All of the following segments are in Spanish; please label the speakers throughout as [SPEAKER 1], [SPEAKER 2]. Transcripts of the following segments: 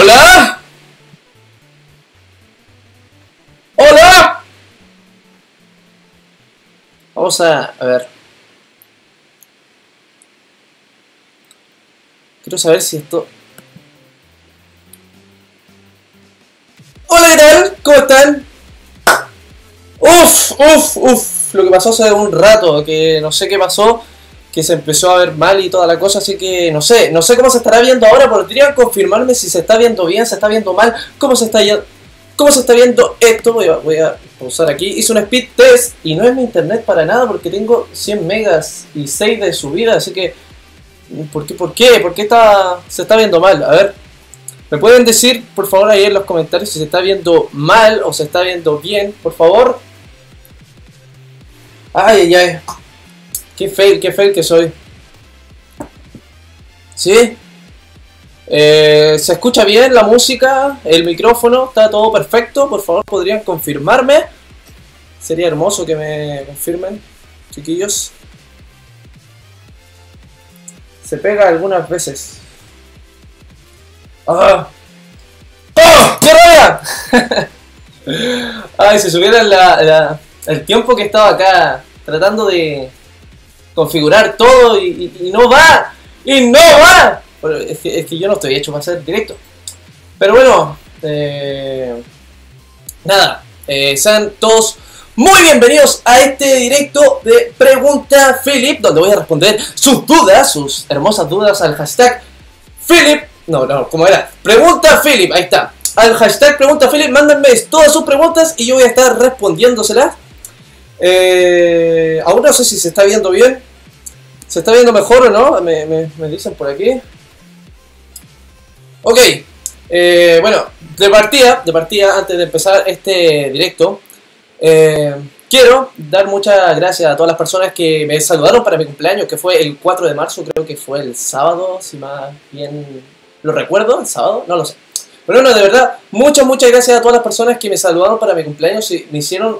[SPEAKER 1] ¿Hola? ¿Hola? Vamos a, ver. Quiero saber si esto... Hola, ¿qué tal? ¿Cómo están? Uf, uf, uf. Lo que pasó hace un rato, que no sé qué pasó, que se empezó a ver mal y toda la cosa, así que no sé, no sé cómo se estará viendo ahora, podrían confirmarme si se está viendo bien, se está viendo mal, cómo se está cómo se está viendo esto. Voy a, voy pausar aquí. Hice un speed test y no es mi internet para nada porque tengo 100 megas y 6 de subida, así que ¿por qué? ¿Por qué? ¿Por qué está, se está viendo mal? A ver, ¿Me pueden decir, por favor, ahí en los comentarios si se está viendo mal o se está viendo bien? Por favor. Ay, ay, ay. Qué fail, qué fail que soy. ¿Sí? Eh, ¿Se escucha bien la música? ¿El micrófono? ¿Está todo perfecto? Por favor, ¿podrían confirmarme? Sería hermoso que me confirmen, chiquillos. Se pega algunas veces. ¡Ah! ¡Oh! ¡Qué! Ay, si subieran la, el tiempo que estaba acá tratando de configurar todo y, no va. ¡Y no va! es, que, yo no estoy hecho para hacer directo. Pero bueno, eh, nada, eh, sean todos muy bienvenidos a este directo de Pregunta Philip, donde voy a responder sus dudas, sus hermosas dudas al hashtag Philip no, no, ¿cómo era? Pregunta Philip, ahí está. Al hashtag Pregunta Philip, mándenme todas sus preguntas y yo voy a estar respondiéndoselas. Eh, aún no sé si se está viendo bien. ¿Se está viendo mejor o no? Me, dicen por aquí. Ok. Eh, bueno, de partida, de partida, antes de empezar este directo, eh, quiero dar muchas gracias a todas las personas que me saludaron para mi cumpleaños, que fue el 4 de marzo, creo que fue el sábado, si más bien lo recuerdo, el sábado, no lo sé. Bueno, de verdad, muchas, muchas gracias a todas las personas que me saludaron para mi cumpleaños y me hicieron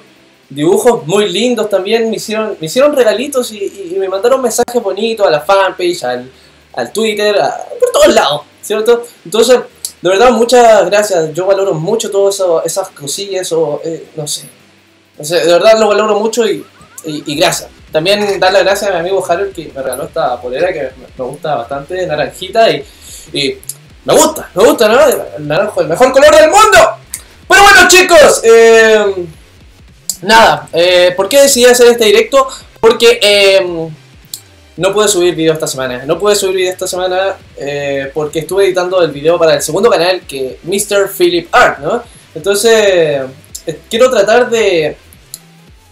[SPEAKER 1] dibujos muy lindos también, me hicieron, me hicieron regalitos y, me mandaron mensajes bonitos a la fanpage, al, al Twitter, por todos lados, ¿cierto? Entonces, de verdad, muchas gracias, yo valoro mucho todas esas cosillas, o eh, no sé, de verdad lo valoro mucho y, y, gracias. También dar las gracias a mi amigo Harold que me regaló esta polera que me gusta bastante, naranjita y, y me gusta, me gusta, ¿no? El naranjo, el mejor color del mundo. Pero bueno, chicos, eh, nada, eh, ¿por qué decidí hacer este directo? Porque eh, no pude subir video esta semana. No pude subir video esta semana porque estuve editando el video para el segundo canal, que Mr. Philip Art, ¿no? Entonces, quiero tratar de,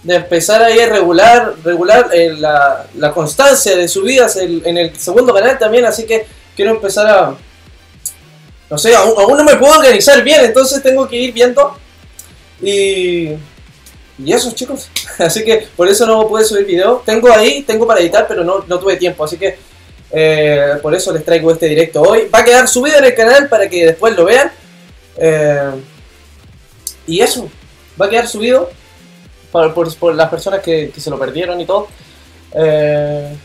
[SPEAKER 1] de empezar ahí a regular, regular la, la, constancia de subidas en el segundo canal también, así que quiero empezar a no sé, aún, no me puedo organizar bien, entonces tengo que ir viendo. Y. Y eso, chicos. Así que por eso no pude subir video. Tengo ahí, tengo para editar, pero no, no tuve tiempo. Así que eh, por eso les traigo este directo hoy. Va a quedar subido en el canal para que después lo vean. Eh, y eso, va a quedar subido por, por, las personas que, se lo perdieron y todo. Eh,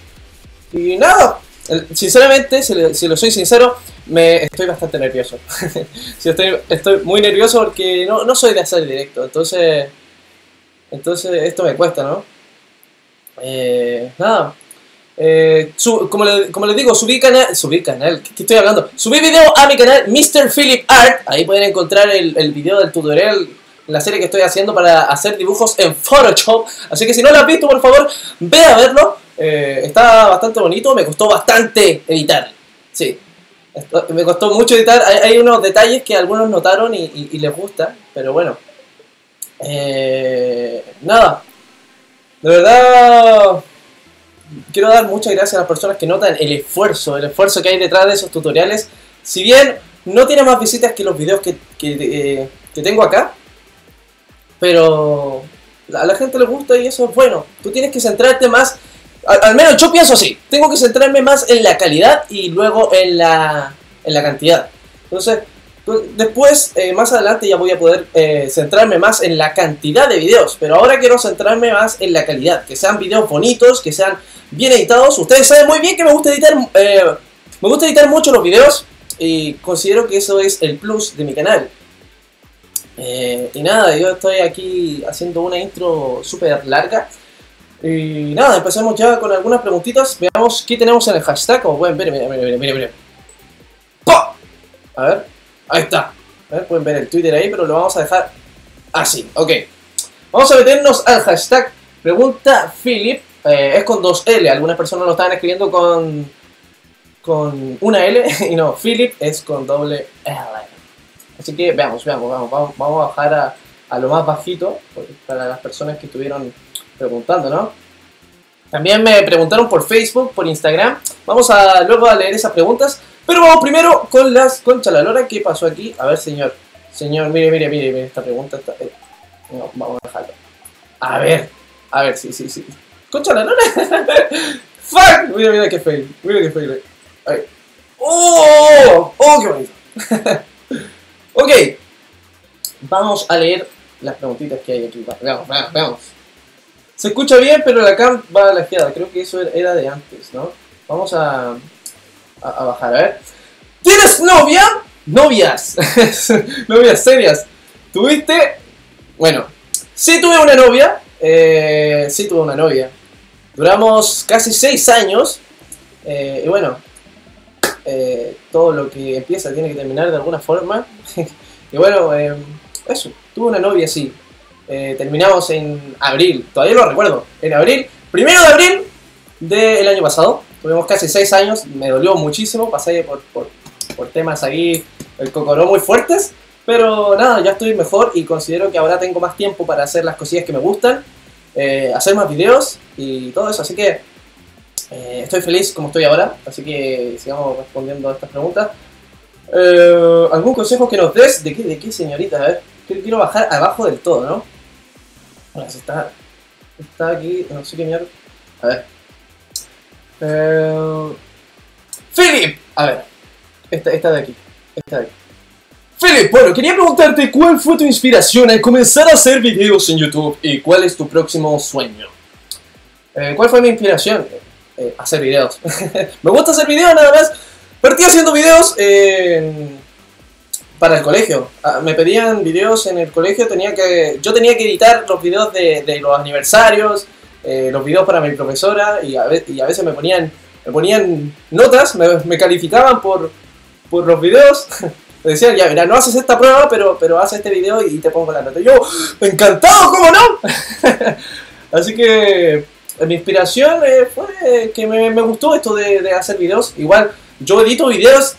[SPEAKER 1] y nada, Sinceramente, si, lo soy sincero, me estoy bastante nervioso. estoy, estoy muy nervioso porque no, no soy de hacer directo, entonces, entonces esto me cuesta, ¿no? Eh, nada. Eh, como, les digo, subí canal, subí canal, ¿qué, estoy hablando? Subí video a mi canal Mr. Philip Art, ahí pueden encontrar el, el video del tutorial la serie que estoy haciendo para hacer dibujos en Photoshop. Así que si no lo has visto, por favor, ve a verlo. Eh, está bastante bonito, me costó bastante editar. Sí, me costó mucho editar. Hay, unos detalles que algunos notaron y, les gusta, pero bueno. Eh, nada, de verdad quiero dar muchas gracias a las personas que notan el esfuerzo, el esfuerzo que hay detrás de esos tutoriales. Si bien no tiene más visitas que los videos que, que eh, tengo acá, pero a la gente le gusta y eso es bueno. Tú tienes que centrarte más, al, menos yo pienso así, tengo que centrarme más en la calidad y luego en la, en la cantidad. Entonces, después, eh, más adelante ya voy a poder eh, centrarme más en la cantidad de videos, pero ahora quiero centrarme más en la calidad, que sean videos bonitos, que sean bien editados. Ustedes saben muy bien que me gusta editar, eh, me gusta editar mucho los videos. y considero que eso es el plus de mi canal. Eh, y nada, yo estoy aquí haciendo una intro súper larga. Y nada, empecemos ya con algunas preguntitas. Veamos qué tenemos en el hashtag. Como pueden ver, mira, mira, mira, mira. A ver, ahí está. Pueden ver el Twitter ahí, pero lo vamos a dejar así. Ok. Vamos a meternos al hashtag pregunta Philip. Eh, es con dos L. Algunas personas lo estaban escribiendo con, con una L. Y no, Philip es con doble L. Así que veamos, veamos, vamos. Vamos, a bajar a, a lo más bajito para las personas que estuvieron preguntando, ¿no? También me preguntaron por Facebook, por Instagram. Vamos a luego a leer esas preguntas. Pero vamos primero con las concha la lora. ¿Qué pasó aquí? A ver, señor. Señor, mire, mire, mire, mire esta pregunta. Está, eh, no, vamos a dejarlo. A ver, a ver, sí, sí, sí. Concha la lora. ¡Fuck! Mira, mira qué fail. Mira qué fail. Ahí. ¡Oh! ¡Oh, qué bonito! ok. Vamos a leer las preguntitas que hay aquí. Veamos, veamos, veamos. Se escucha bien, pero la cam va a la izquierda. Creo que eso era de antes, ¿no? Vamos a, a, bajar, a ver. ¿Tienes novia? Novias. Novias serias. ¿Tuviste? Bueno, sí tuve una novia. Eh, sí tuve una novia. Duramos casi seis años. Eh, y bueno, eh, todo lo que empieza tiene que terminar de alguna forma. y bueno, eh, eso. Tuve una novia, sí. Eh, terminamos en abril, todavía lo recuerdo, en abril, primero de abril del año pasado. Tuvimos casi seis años, me dolió muchísimo, pasé por, por, temas ahí, el cocoró muy fuertes. Pero nada, ya estoy mejor y considero que ahora tengo más tiempo para hacer las cosillas que me gustan, eh, hacer más videos y todo eso. Así que eh, estoy feliz como estoy ahora, así que sigamos respondiendo a estas preguntas. ¿Algún consejo que nos des? ¿De qué, de qué señorita? A ver, quiero bajar abajo del todo, ¿no? Bueno, si está, está aquí, no sé qué mierda. A ver. Eh, Philip, a ver. Esta, esta de aquí. Esta de aquí. Philip, bueno, quería preguntarte cuál fue tu inspiración al comenzar a hacer videos en YouTube y cuál es tu próximo sueño. Eh, ¿Cuál fue mi inspiración? Eh, hacer videos. Me gusta hacer videos nada más. Partí haciendo videos para el colegio. Ah, me pedían videos en el colegio, tenía que, yo tenía que editar los videos de, los aniversarios, eh, los videos para mi profesora y a, veces me ponían, me ponían notas, me, calificaban por, por los videos. me decían, ya, mira, no haces esta prueba, pero, pero haz este video y te pongo la nota. yo, encantado, ¿cómo no? Así que eh, mi inspiración eh, fue que me, gustó esto de, de hacer videos. Igual, yo edito videos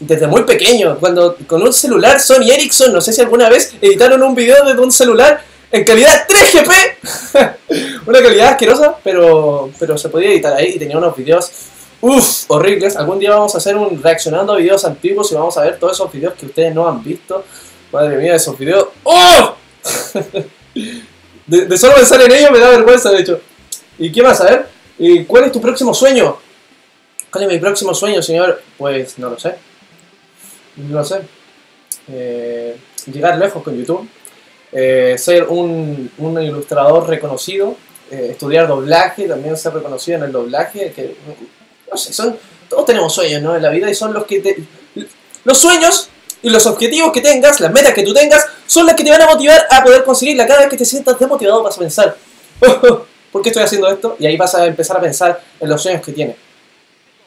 [SPEAKER 1] desde muy pequeño, cuando con un celular Sony Ericsson, no sé si alguna vez editaron un video desde un celular en calidad 3GP, una calidad asquerosa, pero, pero se podía editar ahí y tenía unos videos uff, horribles. Algún día vamos a hacer un reaccionando a videos antiguos y vamos a ver todos esos videos que ustedes no han visto. Madre mía, esos videos. ¡Oh! de, solo pensar en ellos me da vergüenza, de hecho. ¿Y qué más? A ver, ¿y cuál es tu próximo sueño? ¿Cuál es mi próximo sueño, señor? Pues no lo sé no sé, eh, llegar lejos con YouTube, eh, ser un, un, ilustrador reconocido, eh, estudiar doblaje, también ser reconocido en el doblaje, que no sé, son, todos tenemos sueños ¿no? en la vida y son los que te, los sueños y los objetivos que tengas, las metas que tú tengas, son las que te van a motivar a poder conseguirla. Cada vez que te sientas desmotivado vas a pensar, ¿por qué estoy haciendo esto? Y ahí vas a empezar a pensar en los sueños que tienes.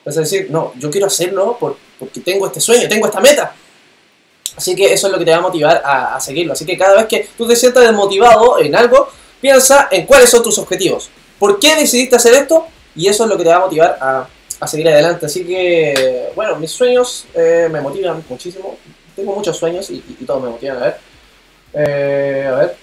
[SPEAKER 1] Vas a decir, no, yo quiero hacerlo por, porque tengo este sueño, tengo esta meta. Así que eso es lo que te va a motivar a, seguirlo. Así que cada vez que tú te sientas desmotivado en algo, piensa en cuáles son tus objetivos. ¿Por qué decidiste hacer esto? Y eso es lo que te va a motivar a, seguir adelante. Así que, bueno, mis sueños eh, me motivan muchísimo. Tengo muchos sueños y, todos me motivan. A ver. Eh, a ver.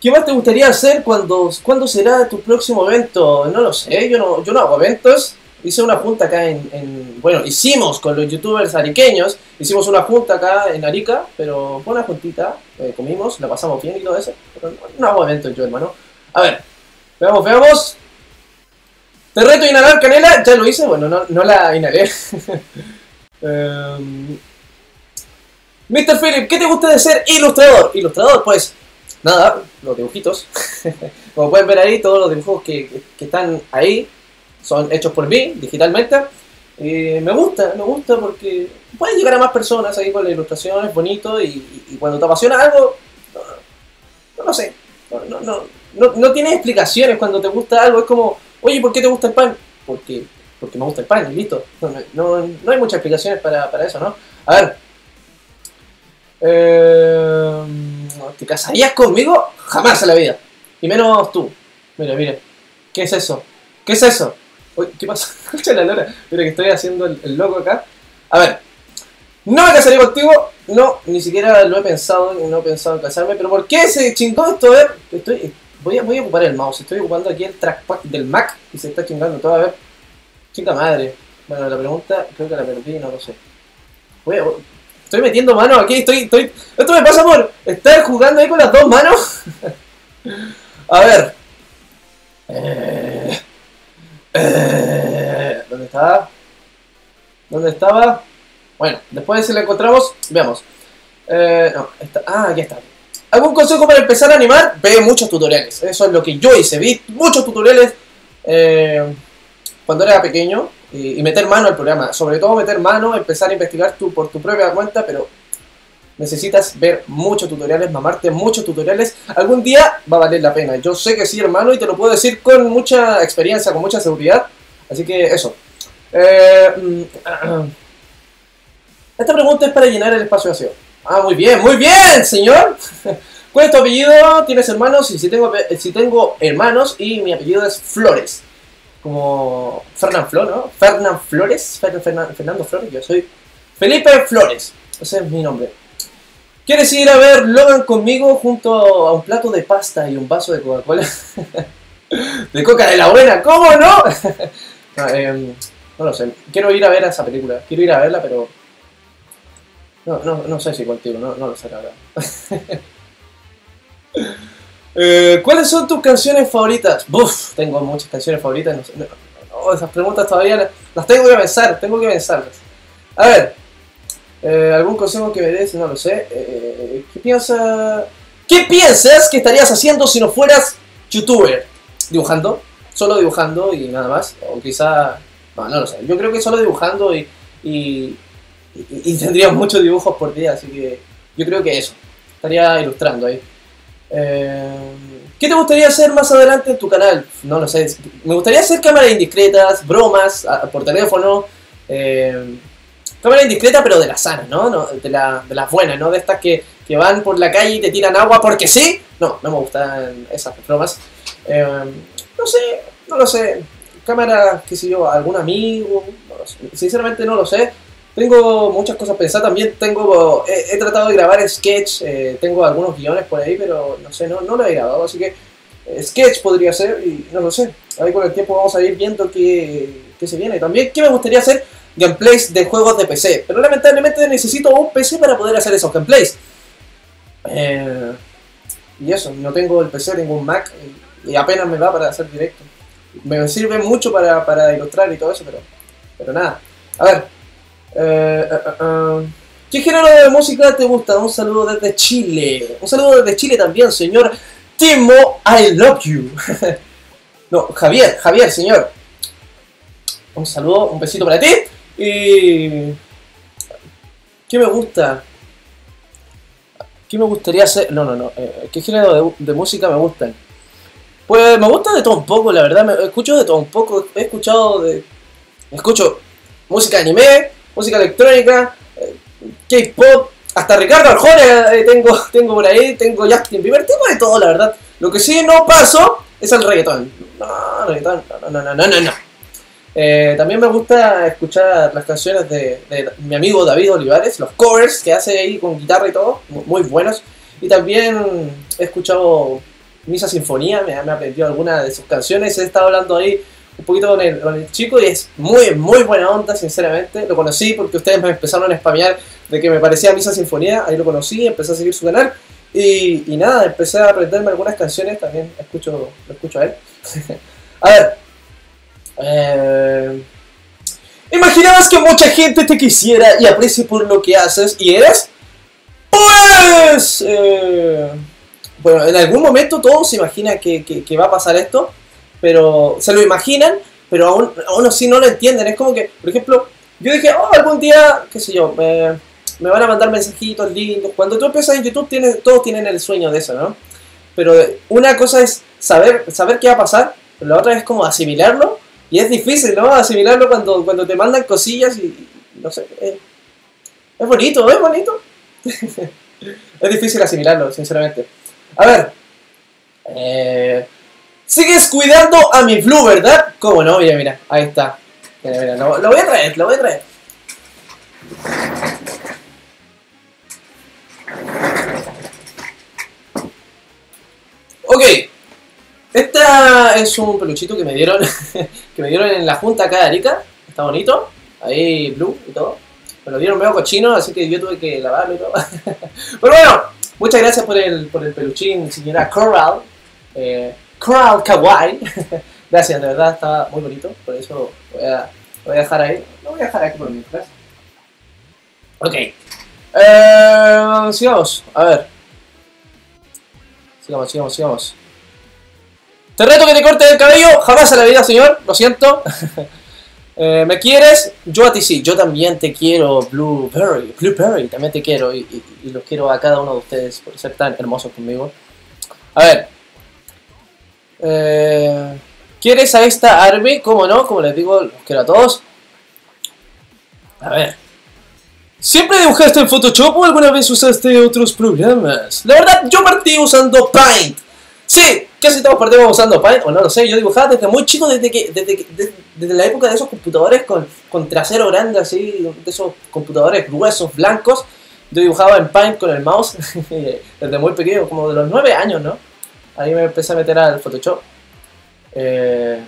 [SPEAKER 1] ¿Qué más te gustaría hacer cuando, cuándo será tu próximo evento? No lo sé, yo no, yo no hago eventos. Hice una junta acá en, Bueno, hicimos con los youtubers ariqueños, hicimos una junta acá en Arica, pero fue una juntita, eh, comimos, la pasamos bien y todo eso, pero no, hago eventos yo, hermano. A ver, veamos, veamos. Te reto inhalar canela, ya lo hice, bueno, no, la inhalé. um, Mr. Philip, ¿qué te gusta de ser ilustrador? Ilustrador, pues nada, los dibujitos. Como pueden ver ahí, todos los dibujos que, que están ahí son hechos por mí, digitalmente. Y me gusta, me gusta porque puedes llegar a más personas ahí con la ilustración, es bonito y, cuando te apasiona algo, no, lo sé, no, no, no, no tienes explicaciones cuando te gusta algo, es como, oye, ¿por qué te gusta el pan? Porque, porque me gusta el pan y listo. No, no, hay muchas explicaciones para, para eso, ¿no? A ver, eh, ¿Te casarías conmigo? Jamás en la vida. Y menos tú. Mira, mira. ¿Qué es eso? ¿Qué es eso? Uy, ¿qué pasa? Escucha la lora. Mira que estoy haciendo el, loco acá. A ver. No me casaría contigo. No, ni siquiera lo he pensado. No he pensado en casarme. Pero ¿por qué se chingó esto? A ver. Estoy, voy, a, voy a ocupar el mouse. Estoy ocupando aquí el trackpad del Mac. Y se está chingando todo. A ver. Chica madre. Bueno, la pregunta creo que la perdí. No lo sé. Voy a, Estoy metiendo mano aquí, estoy, estoy... Esto me pasa por estar jugando ahí con las dos manos. A ver. Eh, eh, ¿Dónde estaba? ¿Dónde estaba? Bueno, después de si la encontramos, veamos. Eh, no, está, ah, aquí está. ¿Algún consejo para empezar a animar? Ve muchos tutoriales. Eso es lo que yo hice. Vi muchos tutoriales eh, cuando era pequeño y, meter mano al programa. Sobre todo meter mano, empezar a investigar tú por tu propia cuenta, pero necesitas ver muchos tutoriales, mamarte muchos tutoriales. Algún día va a valer la pena. Yo sé que sí, hermano, y te lo puedo decir con mucha experiencia, con mucha seguridad. Así que eso. Eh, mm, esta pregunta es para llenar el espacio vacío. Ah, muy bien, muy bien, señor. ¿Cuál es tu apellido? ¿Tienes hermanos? Y si tengo, si tengo hermanos y mi apellido es Flores como Fernán Flores, ¿no? Flores, Fernando Flores, yo soy Felipe Flores, ese es mi nombre. ¿Quieres ir a ver Logan conmigo junto a un plato de pasta y un vaso de Coca-Cola? de coca de la buena, ¿cómo no? Em, no, lo sé, quiero ir a ver esa película, quiero ir a verla, pero... No, no, no sé si contigo, no, no lo sé la verdad. Eh, ¿Cuáles son tus canciones favoritas? Buf, tengo muchas canciones favoritas. No, esas preguntas todavía las tengo que pensar, tengo que pensarlas. A ver, eh, ¿algún consejo que me des? No lo sé. Eh, ¿Qué piensas? ¿Qué piensas que estarías haciendo si no fueras youtuber? ¿Dibujando? Solo dibujando y nada más. O quizá... No, no lo sé. Yo creo que solo dibujando y, y, y tendría muchos dibujos por día, así que yo creo que eso. Estaría ilustrando ahí. Eh, ¿Qué te gustaría hacer más adelante en tu canal? No lo sé. Me gustaría hacer cámaras indiscretas, bromas por teléfono. Eh, cámara indiscreta, pero de las sanas, ¿no? de, las buenas, ¿no? De estas que, que, van por la calle y te tiran agua porque sí. No, no me gustan esas bromas. Eh, no sé, no lo sé. Cámara, qué sé yo, algún amigo. Sinceramente no lo sé. Tengo muchas cosas pensadas también. Tengo, he, tratado de grabar sketch. Eh, tengo algunos guiones por ahí, pero no sé, no, no lo he grabado. Así que eh, sketch podría ser y no lo sé. Ahí con el tiempo vamos a ir viendo qué, qué se viene. También, ¿qué me gustaría hacer? Gameplays de juegos de PC. Pero lamentablemente necesito un PC para poder hacer esos gameplays. Eh, y eso, no tengo el PC, tengo un Mac y, apenas me va para hacer directo. Me sirve mucho para, para ilustrar y todo eso, pero, pero nada. A ver, eh, eh, eh, ¿Qué género de música te gusta? Un saludo desde Chile. Un saludo desde Chile también, señor Timo, I love you. no, Javier, Javier, señor. Un saludo, un besito para ti. Y... ¿Qué me gusta? ¿Qué me gustaría hacer? No, no, no. ¿Qué género de, música me gustan? Pues me gusta de todo un poco, la verdad. Me, escucho de todo un poco. He escuchado de... Escucho música anime, música electrónica, eh, K-pop, hasta Ricardo Arjona eh, tengo, tengo por ahí, tengo Justin Bieber, tengo de todo, la verdad. Lo que sí no paso es el reggaetón. No, reggaetón, no, no, no, no, no. no. Eh, también me gusta escuchar las canciones de, mi amigo David Olivares, los covers que hace ahí con guitarra y todo, muy buenos. Y también he escuchado Misa Sinfonía, me, me aprendido algunas de sus canciones, he estado hablando ahí un poquito con el, chico y es muy, muy buena onda, sinceramente. Lo conocí porque ustedes me empezaron a spamear de que me parecía Misa Sinfonía, ahí lo conocí, empecé a seguir su canal y, nada, empecé a aprenderme algunas canciones, también escucho, lo escucho a él. a ver. Eh, ¿Imaginabas que mucha gente te quisiera y aprecie por lo que haces y eres? Pues... Eh, bueno, en algún momento todos se imaginan que, que, va a pasar esto, pero se lo imaginan, pero aún, aún así no lo entienden. Es como que, por ejemplo, yo dije, oh, algún día, qué sé yo, me, van a mandar mensajitos lindos. Cuando tú empiezas en YouTube, tienes, todos tienen el sueño de eso, ¿no? Pero una cosa es saber, saber qué va a pasar, pero la otra es como asimilarlo. Y es difícil, ¿no? Asimilarlo cuando, cuando te mandan cosillas y, no sé. Eh, es bonito, es bonito. es difícil asimilarlo, sinceramente. A ver. Eh, sigues cuidando a mi flu, ¿verdad? ¿Cómo no? Mira, mira, ahí está. Mira, mira, lo, lo voy a traer, lo voy a traer. Ok. Esta es un peluchito que me dieron que me dieron en la junta acá de Arica. Está bonito. Ahí blue y todo. Me lo dieron medio cochino, así que yo tuve que lavarlo y todo. Pero bueno, muchas gracias por el, por el peluchín, señora Coral. Eh, Coral Kawaii. gracias, de verdad estaba muy bonito. Por eso voy a, voy a dejar ahí. Lo voy a dejar aquí por mientras. Ok. Eh, sigamos. A ver. Sigamos, sigamos, sigamos. Te reto que te cortes el cabello. Jamás en la vida, señor. Lo siento. eh, ¿Me quieres? Yo a ti sí. Yo también te quiero, Blueberry. Blueberry, también te quiero. Y, y, los quiero a cada uno de ustedes por ser tan hermosos conmigo. A ver. Eh, ¿Quieres a esta Army? ¿Cómo no? Como les digo, los quiero a todos. A ver. ¿Siempre dibujaste en Photoshop o alguna vez usaste otros programas? La verdad, yo partí usando Paint. Sí, casi todos partimos usando Paint, o no lo sé, yo dibujaba desde muy chico, desde que desde, desde, la época de esos computadores con, con trasero grande, así, de esos computadores gruesos, blancos. Yo dibujaba en Paint con el mouse desde muy pequeño, como de los 9 años, ¿no? Ahí me empecé a meter al Photoshop. Eh,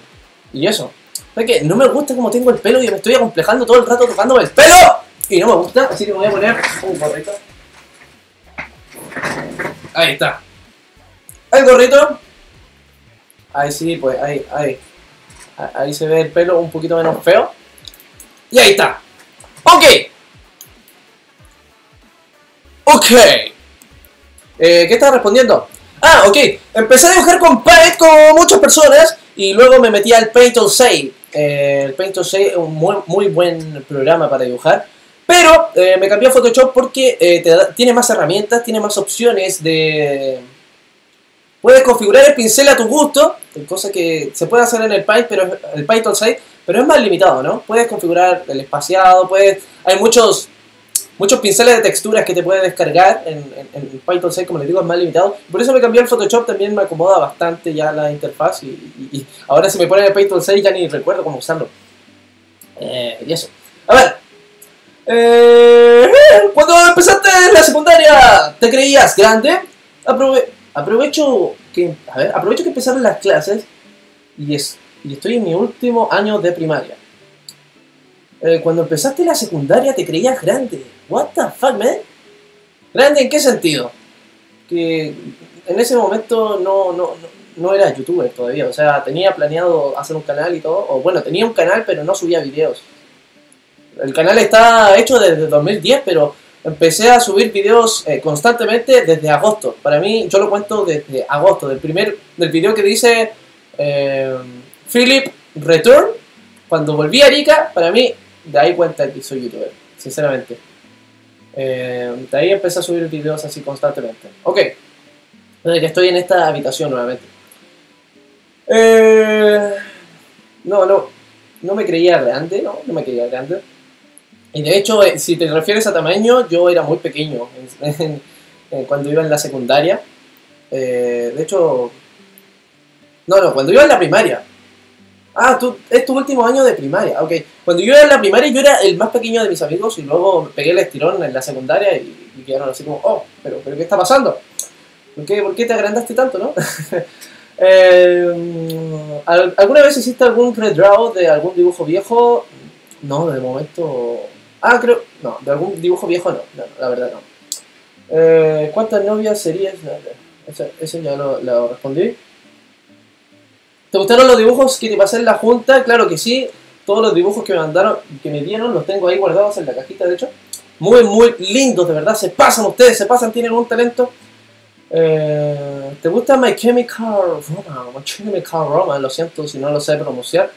[SPEAKER 1] y eso. Es que no me gusta como tengo el pelo y me estoy acomplejando todo el rato tocándome el pelo y no me gusta, así que me voy a poner un gorrito. Ahí está. El gorrito. Ahí sí, pues ahí, ahí. Ahí se ve el pelo un poquito menos feo. Y ahí está. Ok. Ok. Eh, ¿Qué estás respondiendo? Ah, ok. Empecé a dibujar con Paint como muchas personas y luego me metí al Paint on Sale. Eh, el Paint on es un muy, muy buen programa para dibujar. Pero eh, me cambié a Photoshop porque eh, tiene más herramientas, tiene más opciones de... Puedes configurar el pincel a tu gusto, cosa que se puede hacer en el Paint, pero el Python 6, pero es más limitado, ¿no? Puedes configurar el espaciado, puedes... Hay muchos muchos pinceles de texturas que te puedes descargar en, en, Python 6, como les digo, es más limitado. Por eso me cambié al Photoshop, también me acomoda bastante ya la interfaz y, ahora si me ponen el Python 6 ya ni recuerdo cómo usarlo. Eh, y eso. A ver, eh, cuando empezaste en la secundaria, ¿te creías grande? aprovecho que, a ver, aprovecho que empezaron las clases y, es, y estoy en mi último año de primaria. Eh, cuando empezaste la secundaria te creías grande. What the fuck, man? ¿Grande en qué sentido? Que en ese momento no, no, no era youtuber todavía. O sea, tenía planeado hacer un canal y todo. O bueno, tenía un canal pero no subía videos. El canal está hecho desde 2010, pero empecé a subir videos eh, constantemente desde agosto. Para mí, yo lo cuento desde agosto, del primer del video que dice eh, Philip Return. Cuando volví a Arica, para mí, de ahí cuenta que soy youtuber, sinceramente. Eh, de ahí empecé a subir videos así constantemente. Ok, desde que estoy en esta habitación nuevamente. no, no, no me creía grande, no, no me creía grande. Y de hecho, eh, si te refieres a tamaño, yo era muy pequeño cuando iba en la secundaria. Eh, de hecho, no, no, cuando iba en la primaria. Ah, tú, es tu último año de primaria, ok. Cuando yo iba en la primaria, yo era el más pequeño de mis amigos y luego pegué el estirón en la secundaria y, quedaron así como, oh, pero, pero ¿qué está pasando? ¿Por qué, ¿Por qué te agrandaste tanto, no? Eh, ¿Alguna vez hiciste algún redraw de algún dibujo viejo? No, de momento Ah, creo. No, de algún dibujo viejo no, la verdad no. Eh, ¿Cuántas novias serías? Eso, ya lo, respondí. ¿Te gustaron los dibujos que te pasé en la junta? Claro que sí. Todos los dibujos que me mandaron, que me dieron, los tengo ahí guardados en la cajita, de hecho. Muy, muy lindos, de verdad. Se pasan ustedes, se pasan, tienen un talento. Eh, ¿Te gusta My Chemical Roma? My Chemical Roma, lo siento si no lo sé pronunciar.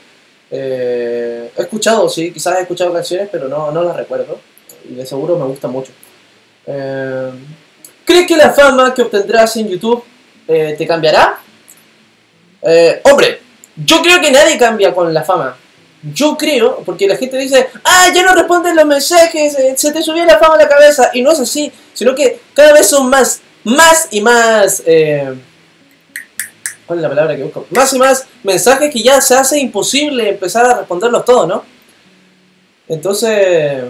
[SPEAKER 1] Eh, he escuchado, sí, quizás he escuchado canciones, pero no, no las recuerdo. Y de seguro me gusta mucho. Eh, ¿Crees que la fama que obtendrás en YouTube te cambiará? Eh, hombre, yo creo que nadie cambia con la fama. Yo creo, porque la gente dice, ah, ya no responden los mensajes, eh, se te subió la fama a la cabeza. Y no es así, sino que cada vez son más, más y más... Eh, ¿Cuál es la palabra que busco? Más y más mensajes que ya se hace imposible empezar a responderlos todos, ¿no? Entonces,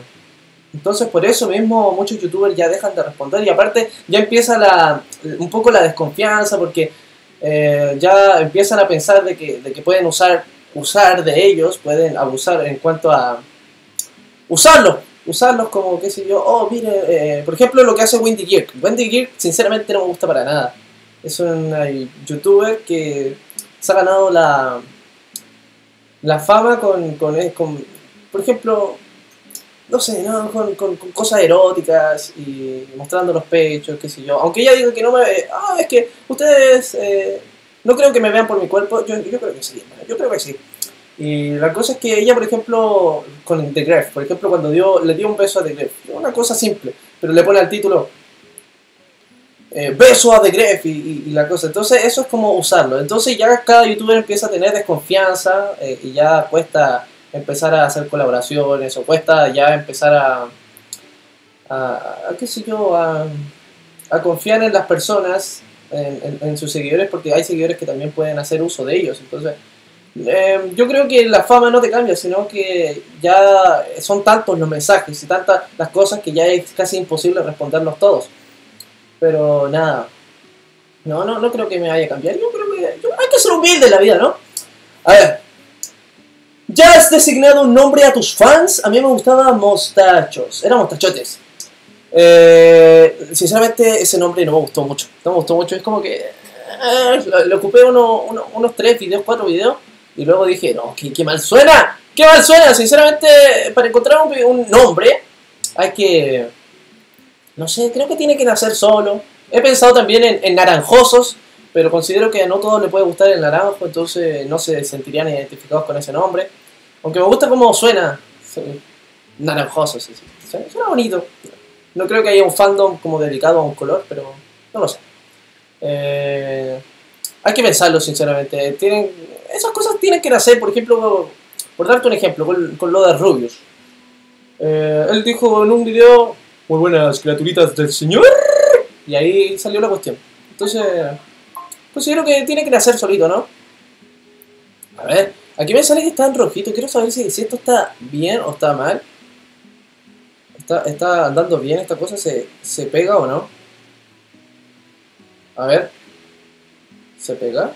[SPEAKER 1] entonces por eso mismo muchos youtubers ya dejan de responder y aparte ya empieza la, un poco la desconfianza porque eh, ya empiezan a pensar de que, de que pueden usar, usar de ellos, pueden abusar en cuanto a usarlos, usarlos como, qué sé yo, oh, mire, eh, por ejemplo lo que hace Wendy Gear. Wendy Gear sinceramente no me gusta para nada. Es un youtuber que se ha ganado la, la fama con, con, con por ejemplo, no sé, ¿no? Con, cosas eróticas y mostrando los pechos, qué sé yo. Aunque ella diga que no me... Ah, es que ustedes... Eh, no creo que me vean por mi cuerpo. Yo, yo creo que sí, yo creo que sí. Y la cosa es que ella, por ejemplo, con The Gref, por ejemplo, cuando dio, le dio un beso a The Gref, una cosa simple, pero le pone al título eh, beso a The Gref y, la cosa. Entonces, eso es como usarlo. Entonces, ya cada youtuber empieza a tener desconfianza eh, y ya cuesta empezar a hacer colaboraciones o cuesta ya empezar a, a, a qué sé yo, a, confiar en las personas, en, sus seguidores, porque hay seguidores que también pueden hacer uso de ellos. Entonces, eh, yo creo que la fama no te cambia, sino que ya son tantos los mensajes y tantas las cosas que ya es casi imposible responderlos todos. Pero nada, no, no, no creo que me vaya a cambiar. Yo creo que yo, hay que ser humilde en la vida, ¿no? A ver, ¿Ya has designado un nombre a tus fans? A mí me gustaba Mostachos. Era Mostachotes. Eh, sinceramente, ese nombre no me gustó mucho. No me gustó mucho. Es como que. Eh, le ocupé uno, uno, unos tres videos, cuatro videos. Y luego dije, no, qué, mal suena. Qué mal suena. Sinceramente, para encontrar un, nombre, hay que. No sé, creo que tiene que nacer solo. He pensado también en, naranjosos. Pero considero que no todo le puede gustar el naranjo, entonces no se sentirían identificados con ese nombre. Aunque me gusta cómo suena. Naranjoso, sí, sí. Suena bonito. No creo que haya un fandom como dedicado a un color, pero no lo sé. Eh, hay que pensarlo, sinceramente. Tienen, esas cosas tienen que nacer, por ejemplo, por darte un ejemplo, con, con lo de Rubius. Eh, él dijo en un video, muy buenas criaturitas del señor, y ahí salió la cuestión. Entonces, considero que tiene que nacer solito, ¿no? A ver, Aquí me sale que está en rojito. Quiero saber si, esto está bien o está mal. ¿Está, está andando bien esta cosa? ¿Se, ¿Se pega o no? A ver. ¿Se pega?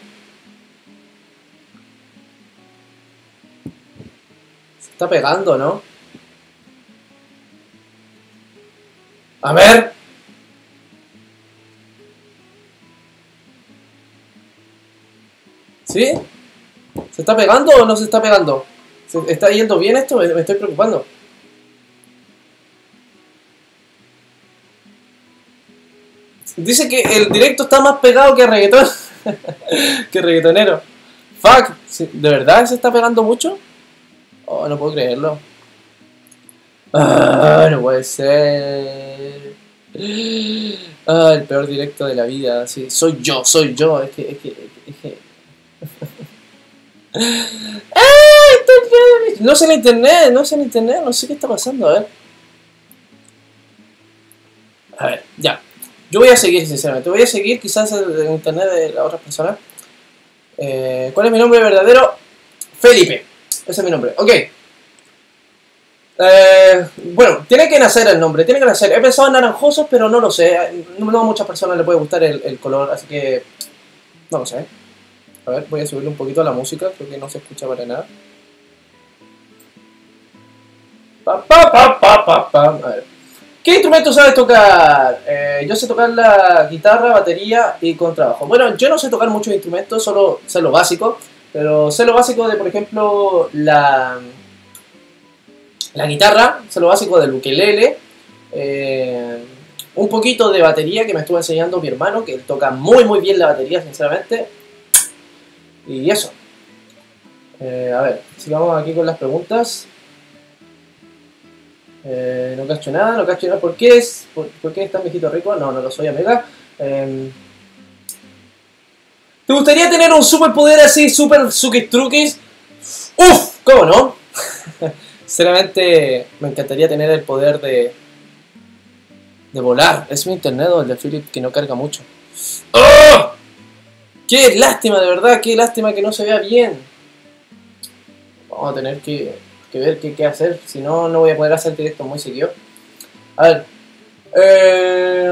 [SPEAKER 1] ¿Se está pegando no? A ver. ¿Sí? ¿Se está pegando o no se está pegando? ¿Se ¿Está yendo bien esto? Me, estoy preocupando. Dice que el directo está más pegado que reggaetón. que reggaetonero. Fuck, ¿de verdad se está pegando mucho? Oh, no puedo creerlo. Ah, no puede ser. Ah, el peor directo de la vida. Sí, soy yo, soy yo. Es que, es que, es que... ¡Ay, no sé en internet, no sé en internet, no sé qué está pasando, a ver. A ver, ya. Yo voy a seguir, sinceramente. Voy a seguir quizás en internet de la otra persona. Eh, ¿Cuál es mi nombre verdadero? Felipe. Ese es mi nombre. Ok. Eh, bueno, tiene que nacer el nombre, tiene que nacer. He pensado en naranjosos, pero no lo sé. No a muchas personas le puede gustar el, el color, así que no lo sé. A ver, voy a subirle un poquito a la música, creo que no se escucha para nada. Pa, pa, pa, pa, pa, pa. ¿Qué instrumento sabes tocar? Eh, yo sé tocar la guitarra, batería y contrabajo. Bueno, yo no sé tocar muchos instrumentos, solo sé lo básico. Pero sé lo básico de, por ejemplo, la, la guitarra, sé lo básico del ukelele. Eh, un poquito de batería que me estuvo enseñando mi hermano, que toca muy muy bien la batería, sinceramente. Y eso. Eh, a ver, sigamos aquí con las preguntas. Eh, no cacho nada, no cacho nada. ¿Por qué es, por, qué es tan viejito rico? No, no lo soy, amiga. Eh, ¿Te gustaría tener un superpoder así, super suki truquis? ¡Uf! ¿Cómo no? Sinceramente, me encantaría tener el poder de. de volar. Es mi internet o el de Philip que no carga mucho. ¡Oh! ¡Qué lástima, de verdad! ¡Qué lástima que no se vea bien! Vamos a tener que, ver qué, hacer. Si no, no voy a poder hacer directo muy seguido. A ver. Eh,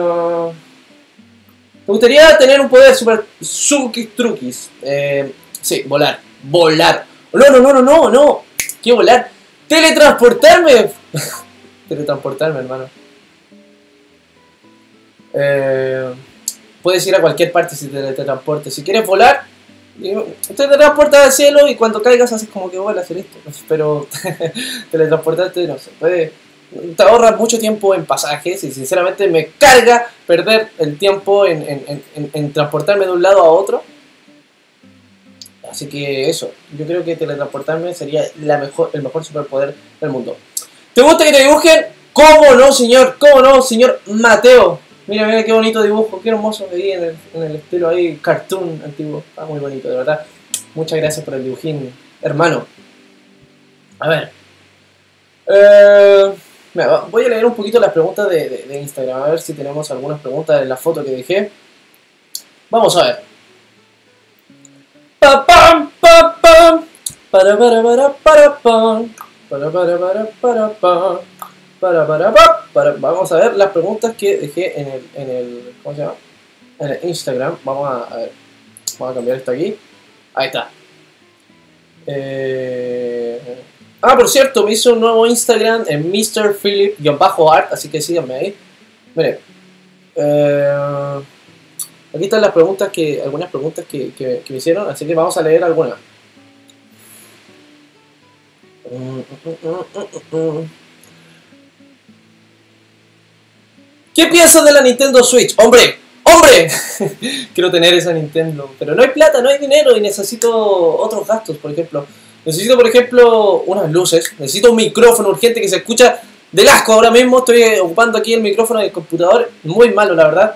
[SPEAKER 1] ¿Te gustaría tener un poder super suki truquis? Eh, sí, volar. Volar. No, no, no, no, no, no. ¿Qué volar? Teletransportarme. Teletransportarme, hermano. Eh, puedes ir a cualquier parte si te. Si quieres volar, te teletransportas al cielo y cuando caigas haces como que vuelas y listo. Pero teletransportarte, no sé, puede te ahorra mucho tiempo en pasajes y sinceramente me carga perder el tiempo en, transportarme de un lado a otro. Así que eso, yo creo que teletransportarme sería el mejor superpoder del mundo. ¿Te gusta que te dibujen? ¿Cómo no, señor? ¿Cómo no, señor Mateo? Mira, mira qué bonito dibujo, qué hermoso ahí en el, estilo ahí, cartoon antiguo. Está muy bonito, de verdad. Muchas gracias por el dibujín, hermano. A ver. Eh voy a leer un poquito las preguntas de, Instagram, a ver si tenemos algunas preguntas en la foto que dejé. Vamos a ver. Para para para para pam para para para para pam para para para vamos a ver las preguntas que dejé en el en el ¿cómo se llama? En el Instagram. Vamos a, ver. Vamos a cambiar esto aquí. Ahí está. Eh Ah, por cierto, me hizo un nuevo Instagram en Mr. Philip-art, así que síganme ahí. Mire, eh, aquí están las preguntas que, algunas preguntas que, que, me hicieron, así que vamos a leer algunas. ¿Qué piensas de la Nintendo Switch? ¡Hombre! ¡Hombre! Quiero tener esa Nintendo, pero no hay plata, no hay dinero y necesito otros gastos, por ejemplo. Necesito, por ejemplo, unas luces. Necesito un micrófono urgente que se escucha del asco. Ahora mismo estoy ocupando aquí el micrófono del computador. Muy malo, la verdad.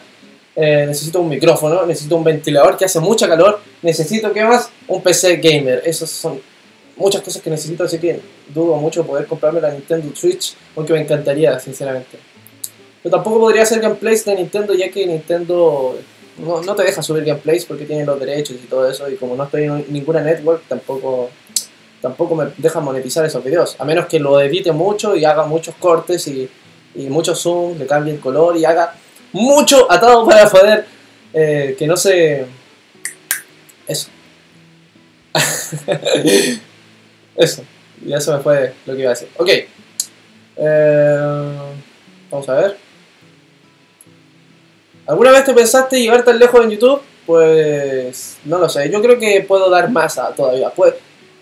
[SPEAKER 1] Eh, necesito un micrófono, necesito un ventilador que hace mucha calor. Necesito, ¿qué más? Un PC gamer. Esas son muchas cosas que necesito, así que dudo mucho poder comprarme la Nintendo Switch, aunque me encantaría, sinceramente. Pero tampoco podría hacer gameplays de Nintendo, ya que Nintendo no, no te deja subir gameplays porque tiene los derechos y todo eso. Y como no estoy en ninguna network, tampoco tampoco me deja monetizar esos videos, a menos que lo edite mucho y haga muchos cortes y, y muchos zoom, le cambie el color y haga mucho atado para poder eh, que no se... Eso. eso. Y eso me fue lo que iba a decir. Ok. Eh, vamos a ver. ¿Alguna vez te pensaste llegar tan lejos en YouTube? Pues no lo sé. Yo creo que puedo dar más todavía. Pues,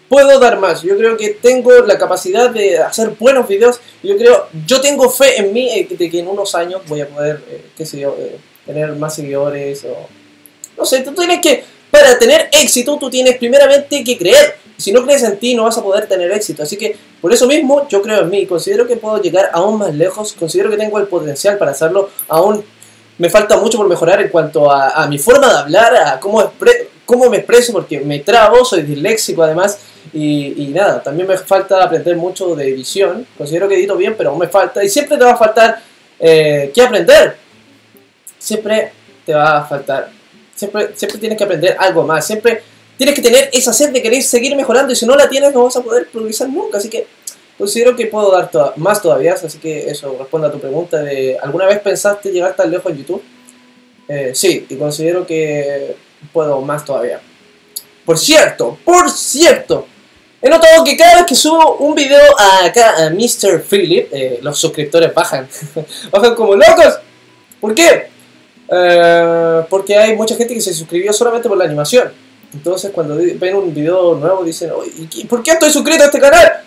[SPEAKER 1] puedo dar más. Yo creo que tengo la capacidad de hacer buenos videos. Yo creo, yo tengo fe en mí eh, de que en unos años voy a poder, eh, qué sé yo, eh, tener más seguidores o... No sé, tú tienes que, para tener éxito, tú tienes primeramente que creer. Si no crees en ti, no vas a poder tener éxito. Así que, por eso mismo, yo creo en mí. Considero que puedo llegar aún más lejos. Considero que tengo el potencial para hacerlo. Aún me falta mucho por mejorar en cuanto a, mi forma de hablar, a cómo, cómo me expreso, porque me trabo, soy disléxico además. Y, nada, también me falta aprender mucho de edición. Considero que edito bien, pero aún me falta. Y siempre te va a faltar eh, qué aprender. Siempre te va a faltar. Siempre, siempre tienes que aprender algo más. Siempre tienes que tener esa sed de querer seguir mejorando. Y si no la tienes, no vas a poder progresar nunca. Así que considero que puedo dar más todavía. Así que eso responde a tu pregunta de ¿alguna vez pensaste llegar tan lejos en YouTube? Eh, sí, y considero que puedo más todavía. Por cierto, por cierto, He notado que cada vez que subo un video acá a Mr. Philip, eh, los suscriptores bajan. bajan como locos. ¿Por qué? Eh, porque hay mucha gente que se suscribió solamente por la animación. Entonces cuando ven un video nuevo dicen, ¿por qué estoy suscrito a este canal?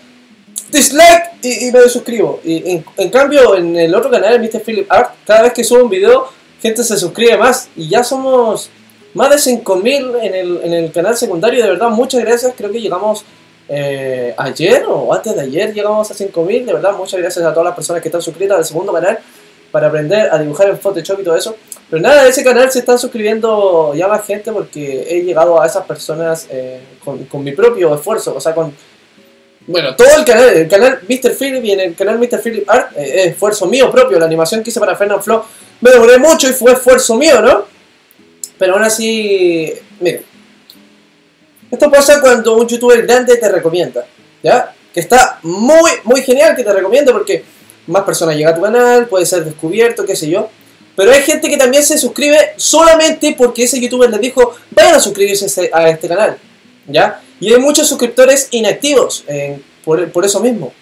[SPEAKER 1] Dislike y, me desuscribo. Y en, cambio, en el otro canal, Mr. Philip Art, cada vez que subo un video, gente se suscribe más. Y ya somos más de 5.000 en el, en el canal secundario. De verdad, muchas gracias. Creo que llegamos eh, ayer o antes de ayer, llegamos a 5.000. De verdad, muchas gracias a todas las personas que están suscritas al segundo canal para aprender a dibujar en Photoshop y todo eso. Pero nada, ese canal se está suscribiendo ya más gente porque he llegado a esas personas eh, con, con mi propio esfuerzo, o sea, con bueno, todo el canal, el canal Mr. Philip y en el canal Mr. Philip Art eh, es esfuerzo mío propio. La animación que hice para Fernand Flow me demoré mucho y fue esfuerzo mío, ¿no? Pero aún así, miren. Esto pasa cuando un youtuber grande te recomienda, ¿ya? Que está muy, muy genial que te recomiende porque más personas llegan a tu canal, puede ser descubierto, qué sé yo. Pero hay gente que también se suscribe solamente porque ese youtuber les dijo, vayan a suscribirse a este canal, ¿ya? Y hay muchos suscriptores inactivos por, por, eso mismo.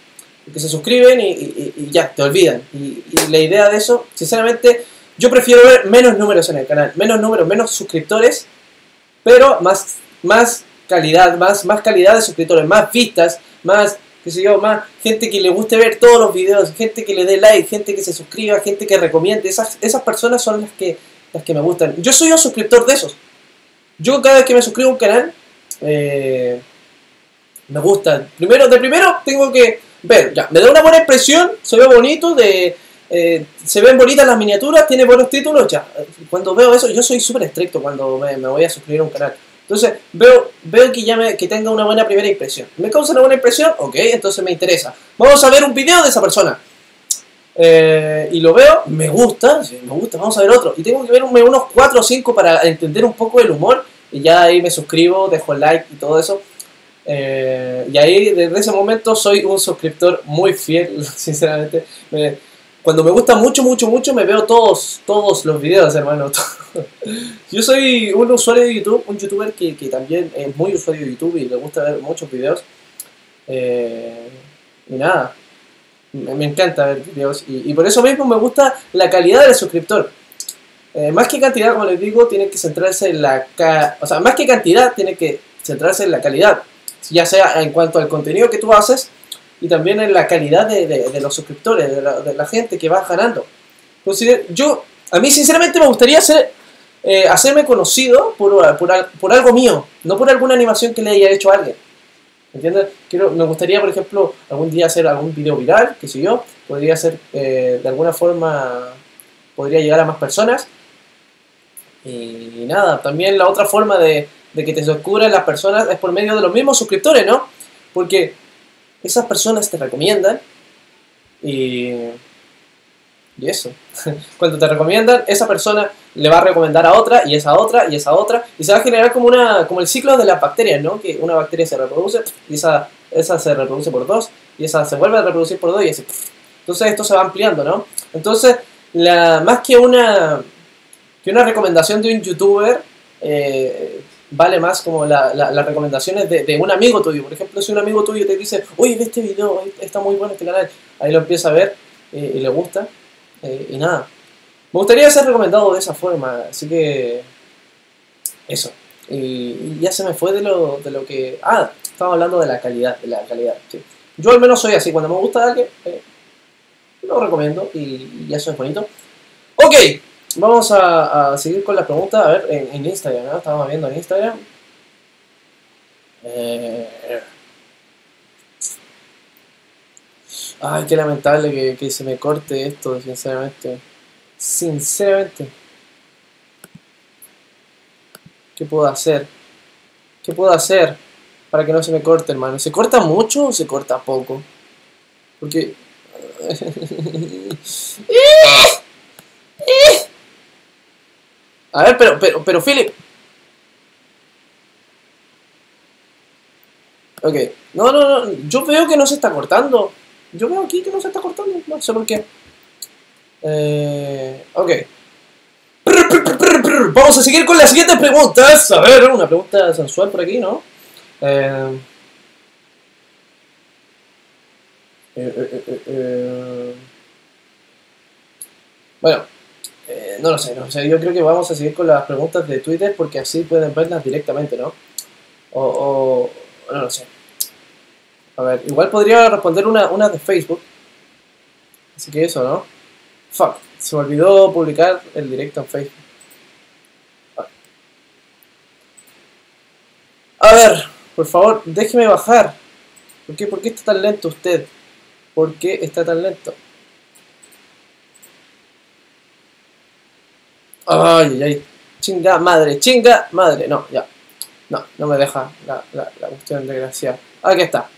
[SPEAKER 1] Que se suscriben y, ya, te olvidan. Y, y, la idea de eso, sinceramente, yo prefiero ver menos números en el canal. Menos números, menos suscriptores, pero más, más calidad, más, más calidad de suscriptores, más vistas, más, qué sé yo, más gente que le guste ver todos los videos, gente que le dé like, gente que se suscriba, gente que recomiende. Esas, esas personas son las que, las que me gustan. Yo soy un suscriptor de esos. Yo cada vez que me suscribo a un canal, eh, me gusta. Primero, de primero tengo que ver, ya, me da una buena impresión, se ve bonito, de, eh, se ven bonitas las miniaturas, tiene buenos títulos, ya. Cuando veo eso, yo soy súper estricto cuando me, voy a suscribir a un canal. Entonces, veo, veo que ya me, que tenga una buena primera impresión. ¿Me causa una buena impresión? Ok, entonces me interesa. Vamos a ver un video de esa persona. Eh, y lo veo, me gusta, me gusta, vamos a ver otro. Y tengo que ver unos 4 o 5 para entender un poco el humor y ya ahí me suscribo, dejo el like y todo eso. Eh, y ahí desde ese momento soy un suscriptor muy fiel, sinceramente. Me, cuando me gusta mucho, mucho, mucho, me veo todos, todos los videos, hermano. Yo soy un usuario de YouTube, un youtuber que, que, también es muy usuario de YouTube y le gusta ver muchos videos. Eh, y nada, me, encanta ver videos y por eso mismo me gusta la calidad del suscriptor. Eh, más que cantidad, como les digo, tiene que centrarse en la... Ca o sea, más que cantidad, tiene que centrarse en la calidad. Ya sea en cuanto al contenido que tú haces y también en la calidad de, los suscriptores, de la, de la, gente que va ganando. Yo, a mí sinceramente me gustaría hacer, eh, hacerme conocido por, por, por, algo mío, no por alguna animación que le haya hecho a alguien. ¿Entiendes? Me gustaría, por ejemplo, algún día hacer algún video viral, qué sé yo, podría ser, eh, de alguna forma, podría llegar a más personas y nada, también la otra forma de, que te descubran las personas es por medio de los mismos suscriptores, ¿no? Porque esas personas te recomiendan y, y eso. Cuando te recomiendan, esa persona le va a recomendar a otra y esa otra y esa otra y se va a generar como, una, como el ciclo de las bacterias, ¿no? Que una bacteria se reproduce y esa, esa se reproduce por dos y esa se vuelve a reproducir por dos y así. Entonces esto se va ampliando, ¿no? Entonces, la, más que una que una recomendación de un youtuber eh, vale más como las la, la recomendaciones de, un amigo tuyo. Por ejemplo, si un amigo tuyo te dice, oye, ve este video, está muy bueno este canal, ahí lo empieza a ver eh, y le gusta. Eh, y nada, me gustaría ser recomendado de esa forma, así que eso. Y, ya se me fue de lo, de lo que... Ah, estaba hablando de la calidad, de la calidad. Yo al menos soy así, cuando me gusta alguien, lo recomiendo y, y eso es bonito. Ok, Vamos a, a, seguir con la pregunta, a ver, en, Instagram, ¿no? Estábamos viendo en Instagram. Eh... Ay, qué lamentable que, que, se me corte esto, sinceramente. Sinceramente. ¿Qué puedo hacer? ¿Qué puedo hacer para que no se me corte, hermano? ¿Se corta mucho o se corta poco? Porque... A ver, pero, pero, pero, Philip. Ok. No, no, no. Yo veo que no se está cortando. Yo veo aquí que no se está cortando. No sé por qué. Eh, ok. Vamos a seguir con las siguientes preguntas. A ver, una pregunta sensual por aquí, ¿no? Eh, eh, eh bueno. Eh, no lo sé, no sé, yo creo que vamos a seguir con las preguntas de Twitter porque así pueden verlas directamente, ¿no? O, o no lo sé. A ver, igual podría responder una, una de Facebook. Así que eso, ¿no? Fuck, se me olvidó publicar el directo en Facebook. A ver, por favor, déjeme bajar. ¿Por qué, ¿Por qué está tan lento usted? ¿Por qué está tan lento? Ay, ay. Chinga madre, chinga madre. No, ya. No, no me deja la, la, la cuestión. Aquí está.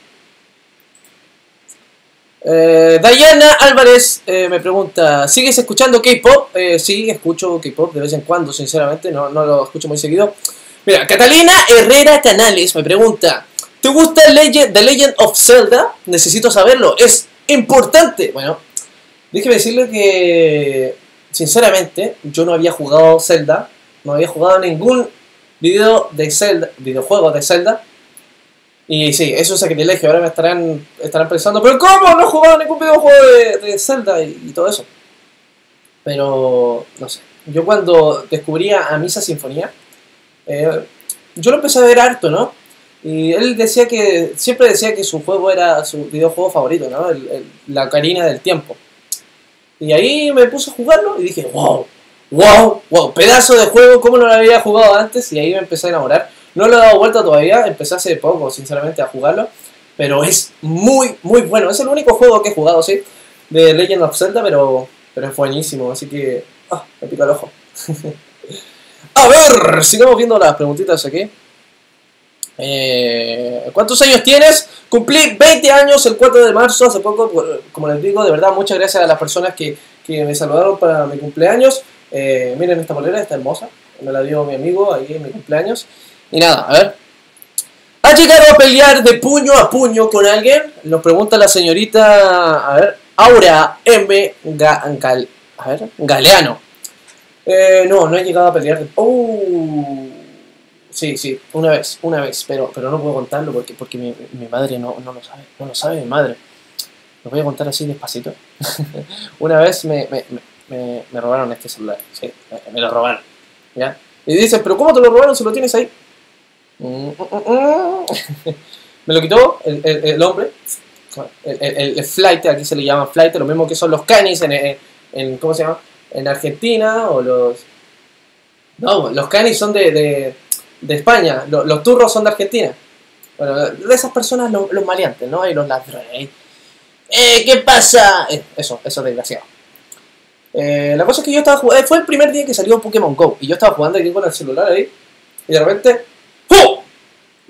[SPEAKER 1] Eh, Diana Álvarez eh, me pregunta, ¿sigues escuchando K-Pop? Eh, sí, escucho K-Pop de vez en cuando, sinceramente, no, no lo escucho muy seguido. Mira, Catalina Herrera Canales me pregunta, ¿te gusta Legend, The Legend of Zelda? Necesito saberlo, es importante. Bueno, déjeme decirle que, sinceramente, yo no había jugado Zelda, no había jugado ningún video de Zelda, videojuego de Zelda, y sí, eso es sacrilegio. Ahora me estarán, estarán pensando, ¿pero cómo? No he jugado ningún videojuego de, Zelda y, todo eso. Pero, no sé. Yo cuando descubría a Misa Sinfonía, eh, yo lo empecé a ver harto, ¿no? Y él decía que, siempre decía que su juego era su videojuego favorito, ¿no? la Ocarina del Tiempo. Y ahí me puse a jugarlo y dije, wow, wow, wow, pedazo de juego, ¿cómo no lo había jugado antes? Y ahí me empecé a enamorar. No lo he dado vuelta todavía, empecé hace poco, sinceramente, a jugarlo. Pero es muy, muy bueno. Es el único juego que he jugado, sí, de Legend of Zelda, pero, pero es buenísimo. Así que, ah, me pica el ojo. a ver, sigamos viendo las preguntitas aquí. Eh, ¿Cuántos años tienes? Cumplí 20 años el 4 de marzo, hace poco, como les digo, de verdad, muchas gracias a las personas que, que me saludaron para mi cumpleaños. Eh, miren esta polera, está hermosa, me la dio mi amigo ahí en mi cumpleaños. Y nada, a ver. ¿Ha llegado a pelear de puño a puño con alguien? Nos pregunta la señorita, a ver, Aura M. Galeano. Eh, no, no he llegado a pelear de... Oh, sí, sí, una vez, una vez, pero, pero no puedo contarlo porque, porque mi, madre no, no, lo sabe, no lo sabe mi madre. Lo voy a contar así despacito. una vez me, me, me, robaron este celular, sí, me, lo robaron, ¿ya? Y dice, pero ¿cómo te lo robaron si lo tienes ahí? Me lo quitó el, el, hombre, el, el, flight, aquí se le llama flight, lo mismo que son los canis en, en, ¿cómo se llama? En Argentina o los... No, los canis son de, de España, los, los, turros son de Argentina. Bueno, de esas personas los, los maleantes, ¿no? Y los ladrones. ¡Eh, qué pasa! Eh, eso, eso desgraciado. Eh, la cosa es que yo estaba jugando, fue el primer día que salió Pokémon Go y yo estaba jugando aquí con el celular ahí y de repente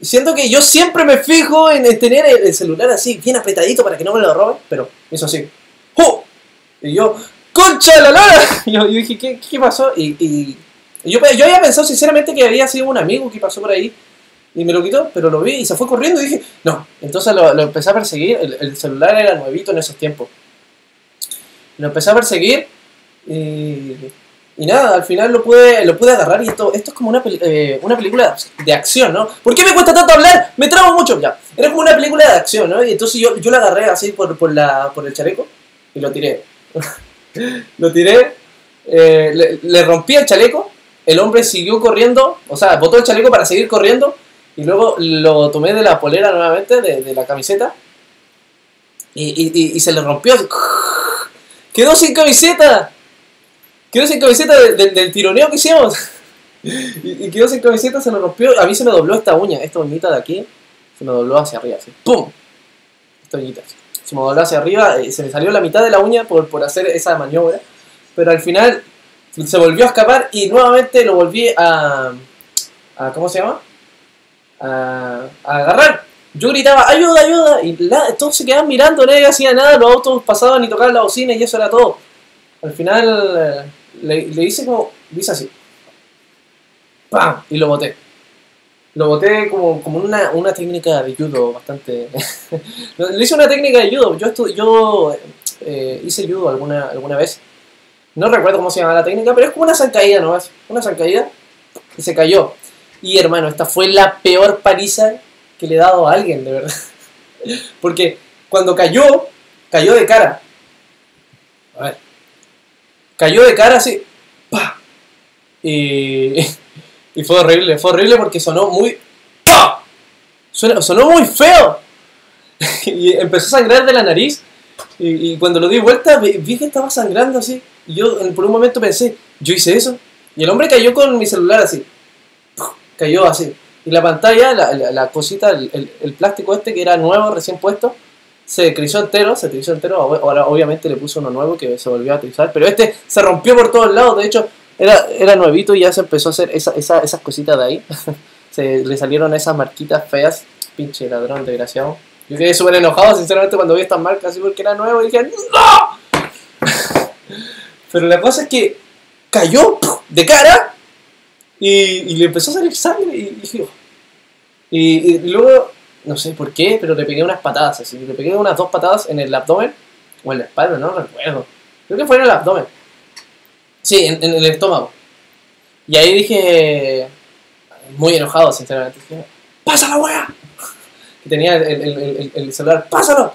[SPEAKER 1] Siento que yo siempre me fijo en tener el celular así, bien apretadito para que no me lo roben, pero eso así. ¡Oh! Y yo, ¡concha de la lora! Y yo, dije, ¿qué, qué pasó? Y, yo, yo había pensado sinceramente que había sido un amigo que pasó por ahí y me lo quitó, pero lo vi y se fue corriendo y dije, no. Entonces lo, lo empecé a perseguir, el, el, celular era nuevito en esos tiempos. Lo empecé a perseguir y nada, al final lo pude, lo pude agarrar y esto, esto es como una, eh, una película de acción, ¿no? ¿Por qué me cuesta tanto hablar? Me trabo mucho, ya. Era como una película de acción, ¿no? Y entonces yo, yo la agarré así por, por, la, por el chaleco y lo tiré. lo tiré, eh, le, le, rompí el chaleco, el hombre siguió corriendo, o sea, botó el chaleco para seguir corriendo y luego lo tomé de la polera nuevamente, de, la camiseta y, y, se le rompió. ¡Quedó sin camiseta! Quedó sin camiseta del tironeo que hicimos. y, quedó sin camiseta, se lo rompió. A mí se me dobló esta uña, esta uñita de aquí. Se me dobló hacia arriba, así. ¡Pum! Esta uñita. Se me dobló hacia arriba. y se me salió la mitad de la uña por, por hacer esa maniobra. Pero al final se volvió a escapar y nuevamente lo volví a. a ¿Cómo se llama? A, a agarrar. Yo gritaba, ayuda, ayuda, y todos se quedaban mirando, nadie hacía nada, los autos pasaban y tocaban la bocina y eso era todo. Al final, eh, le, le hice como, dice así, ¡pam! Y lo boté. Lo boté como, como una, una técnica de judo bastante... le hice una técnica de judo. Yo, yo eh, hice judo alguna, alguna vez. No recuerdo cómo se llama la técnica, pero es como una zancadilla ¿no? Una zancadilla y se cayó. Y hermano, esta fue la peor paliza que le he dado a alguien, de verdad. Porque cuando cayó, cayó de cara. A ver. Cayó de cara así. Y, y fue horrible, fue horrible porque sonó muy... ¡Pah! Sonó, sonó muy feo. y empezó a sangrar de la nariz. Y, y cuando lo di vuelta, vi, que estaba sangrando así. Y yo por un momento pensé, yo hice eso. Y el hombre cayó con mi celular así. Cayó así. Y la pantalla, la, la- la cosita, el, el- el plástico este que era nuevo, recién puesto, se trizó entero, se trizó entero. Ahora obviamente le puso uno nuevo que se volvió a trizar. Pero este se rompió por todos lados. De hecho, era, era nuevito y ya se empezó a hacer esa, esa- esas cositas de ahí. se le salieron esas marquitas feas. Pinche ladrón, desgraciado. Yo quedé súper enojado, sinceramente, cuando vi estas marcas así porque era nuevo y dije, ¡No! Pero la cosa es que cayó de cara y, le empezó a salir sangre y dije, y, luego, no sé por qué, pero le pegué unas patadas así, le pegué unas dos patadas en el abdomen o en la espalda, no recuerdo. Creo que fue en el abdomen. Sí, en, en el estómago. Y ahí dije, muy enojado, sinceramente, dije, ¡pasa la wea! Tenía el, el- el- el- el celular, ¡pásalo!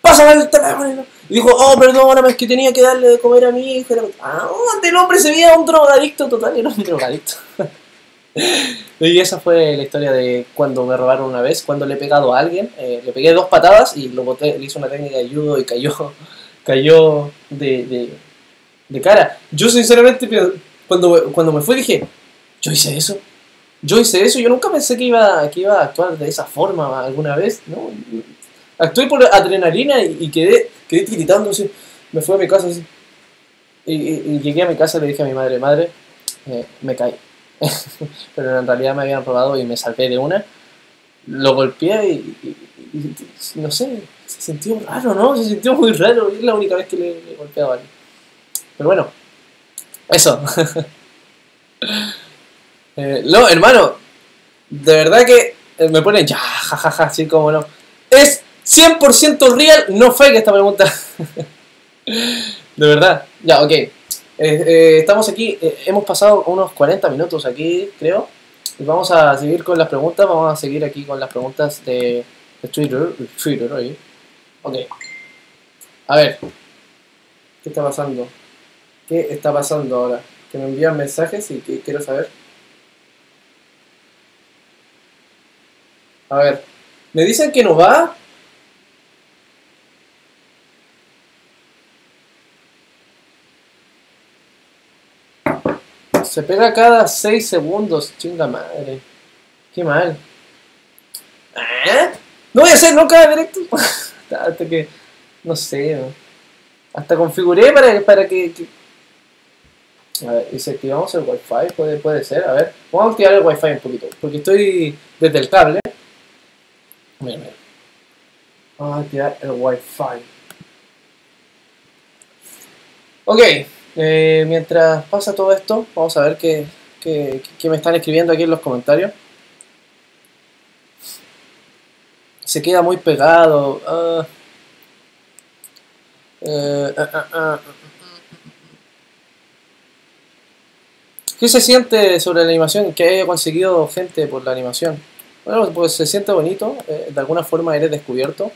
[SPEAKER 1] ¡Pásalo el teléfono! Y dijo, oh, perdóname, es que tenía que darle de comer a mi hijo. Ah, el hombre se veía un drogadicto total, era un drogadicto. y esa fue la historia de cuando me robaron una vez, cuando le he pegado a alguien. eh, le pegué dos patadas y lo boté, le hice una técnica de judo y cayó, cayó de, de, de cara. Yo sinceramente, cuando, cuando me fui dije, yo hice eso. Yo hice eso, yo nunca pensé que iba, que iba a actuar de esa forma alguna vez, ¿no? Actué por adrenalina y, quedé, quedé tiritando así. Me fui a mi casa así. Y, y- y llegué a mi casa y le dije a mi madre, madre, eh, me caí. Pero en realidad me habían robado y me salvé de una. Lo golpeé y, no sé, se sintió raro, ¿no? Se sintió muy raro. Es la única vez que le, le he golpeado a alguien. Pero bueno, eso. Eh, no, hermano, de verdad que eh, me ponen ya, jajaja, así como no. Es 100% real, no fake esta pregunta. de verdad, ya, ok. Eh, estamos aquí, hemos pasado unos 40 minutos aquí, creo. Y vamos a seguir con las preguntas, vamos a seguir aquí con las preguntas de, Twitter. Twitter, ahí. Ok. A ver, ¿qué está pasando? ¿Qué está pasando ahora? Que me envían mensajes y que quiero saber. A ver, me dicen que no va. Se pega cada 6 segundos, chinga madre. Qué mal. ¿Eh? No voy a hacer nunca directo. Hasta que. No sé. Hasta configuré para, para que, que- A ver, y si activamos el wifi, puede, puede ser. A ver, vamos a activar el wifi un poquito. Porque estoy desde el cable. Mira, mira. Vamos a activar el wifi. Ok, eh, mientras pasa todo esto, vamos a ver qué, qué, me están escribiendo aquí en los comentarios. Se queda muy pegado. ah. Eh, ah, ah, ah. ¿Qué se siente sobre la animación? ¿Qué haya conseguido gente por la animación? Bueno, pues se siente bonito, eh, de alguna forma eres descubierto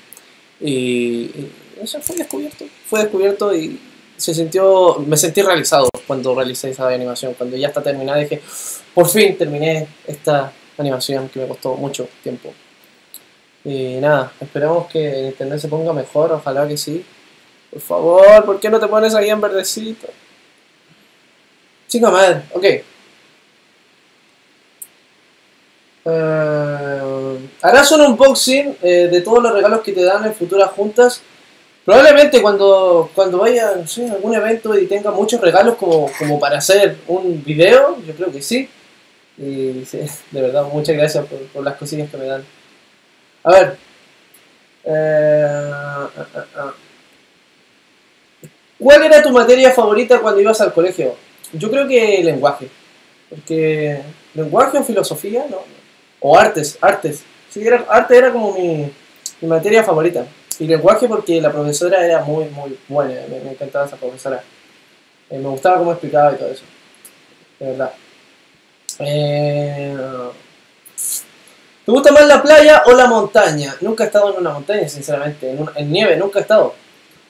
[SPEAKER 1] y, y eso fue descubierto, fue descubierto y se sintió, me sentí realizado cuando realicé esa animación, cuando ya está terminada dije, por fin terminé esta animación que me costó mucho tiempo. Y nada, esperamos que el internet se ponga mejor, ojalá que sí. Por favor, ¿por qué no te pones ahí en verdecito? Chica madre, ok. Eh, harás un unboxing eh, de todos los regalos que te dan en futuras juntas. Probablemente cuando, cuando vaya no a algún evento y tenga muchos regalos como, como para hacer un video, yo creo que sí. Y sí, de verdad, muchas gracias por, por las cosillas que me dan. A ver. Eh, ah, ah, ah. ¿Cuál era tu materia favorita cuando ibas al colegio? Yo creo que lenguaje. Porque lenguaje o filosofía, ¿no? O artes, artes. Sí, era, arte era como mi, mi materia favorita. Y lenguaje porque la profesora era muy, muy buena. Me, encantaba esa profesora. Eh, me gustaba cómo explicaba y todo eso. De verdad. Eh, ¿Te gusta más la playa o la montaña? Nunca he estado en una montaña, sinceramente. En nieve, nunca he estado.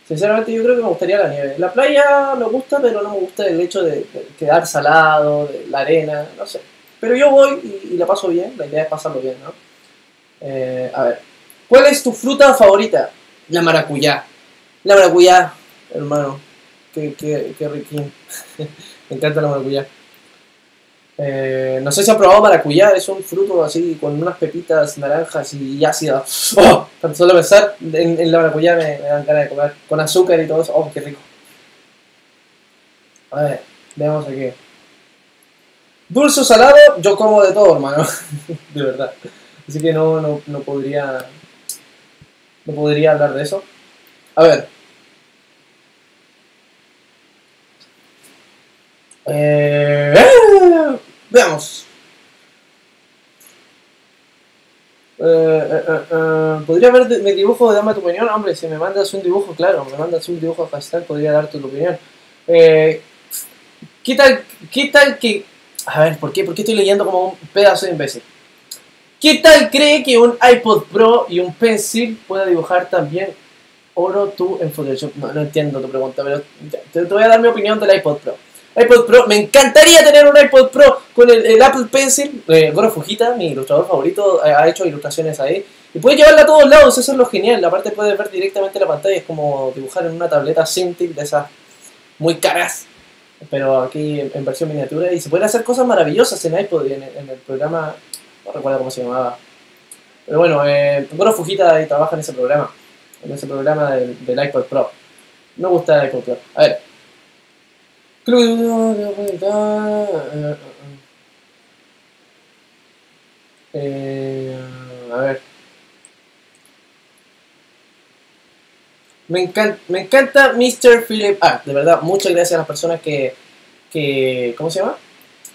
[SPEAKER 1] Sinceramente yo creo que me gustaría la nieve. La playa me gusta, pero no me gusta el hecho de, de quedar salado, de la arena, no sé. Pero yo voy y, la paso bien, la idea es pasarlo bien, ¿no? Eh, a ver. ¿Cuál es tu fruta favorita? La maracuyá. La maracuyá, hermano. Qué, qué, qué riquín. Me encanta la maracuyá. Eh, no sé si han probado maracuyá, es un fruto así con unas pepitas naranjas y ácida. ¡Oh! Tan solo pensar en, la maracuyá me, me dan ganas de comer. Con azúcar y todo eso. ¡Oh, qué rico! A ver, veamos aquí. Dulce o salado, yo como de todo, hermano. de verdad. Así que no, no, no podría. No podría hablar de eso. A ver. Eh, ¡eh! veamos. Eh, eh, eh, eh, ¿Podría de- mi dibujo? Dame tu opinión. Hombre, si me mandas un dibujo, claro, me mandas un dibujo a podría darte tu opinión. Eh, ¿Qué tal, qué tal que... A ver, ¿por qué? ¿por qué estoy leyendo como un pedazo de imbécil? ¿Qué tal cree que un iPod Pro y un Pencil pueda dibujar también oro tú en Photoshop? No, entiendo tu pregunta, pero te, voy a dar mi opinión del iPod Pro. iPod Pro, me encantaría tener un iPod Pro con el, el Apple Pencil. Eh, Goro Fujita, mi ilustrador favorito, eh, ha hecho ilustraciones ahí. Y puedes llevarla a todos lados, eso es lo genial. Aparte puedes ver directamente la pantalla, es como dibujar en una tableta Cintiq de esas muy caras. Pero aquí en, versión miniatura y se pueden hacer cosas maravillosas en iPod y en, en el programa, no recuerdo cómo se llamaba. Pero bueno, eh, Goro Fujita trabaja en ese programa, en ese programa del, iPod Pro. Me gusta el iPod Pro. A ver. Eh, a ver. Me encanta, me encanta Mr. Philip Art, de verdad. Muchas gracias a las personas que, que ¿cómo se llama?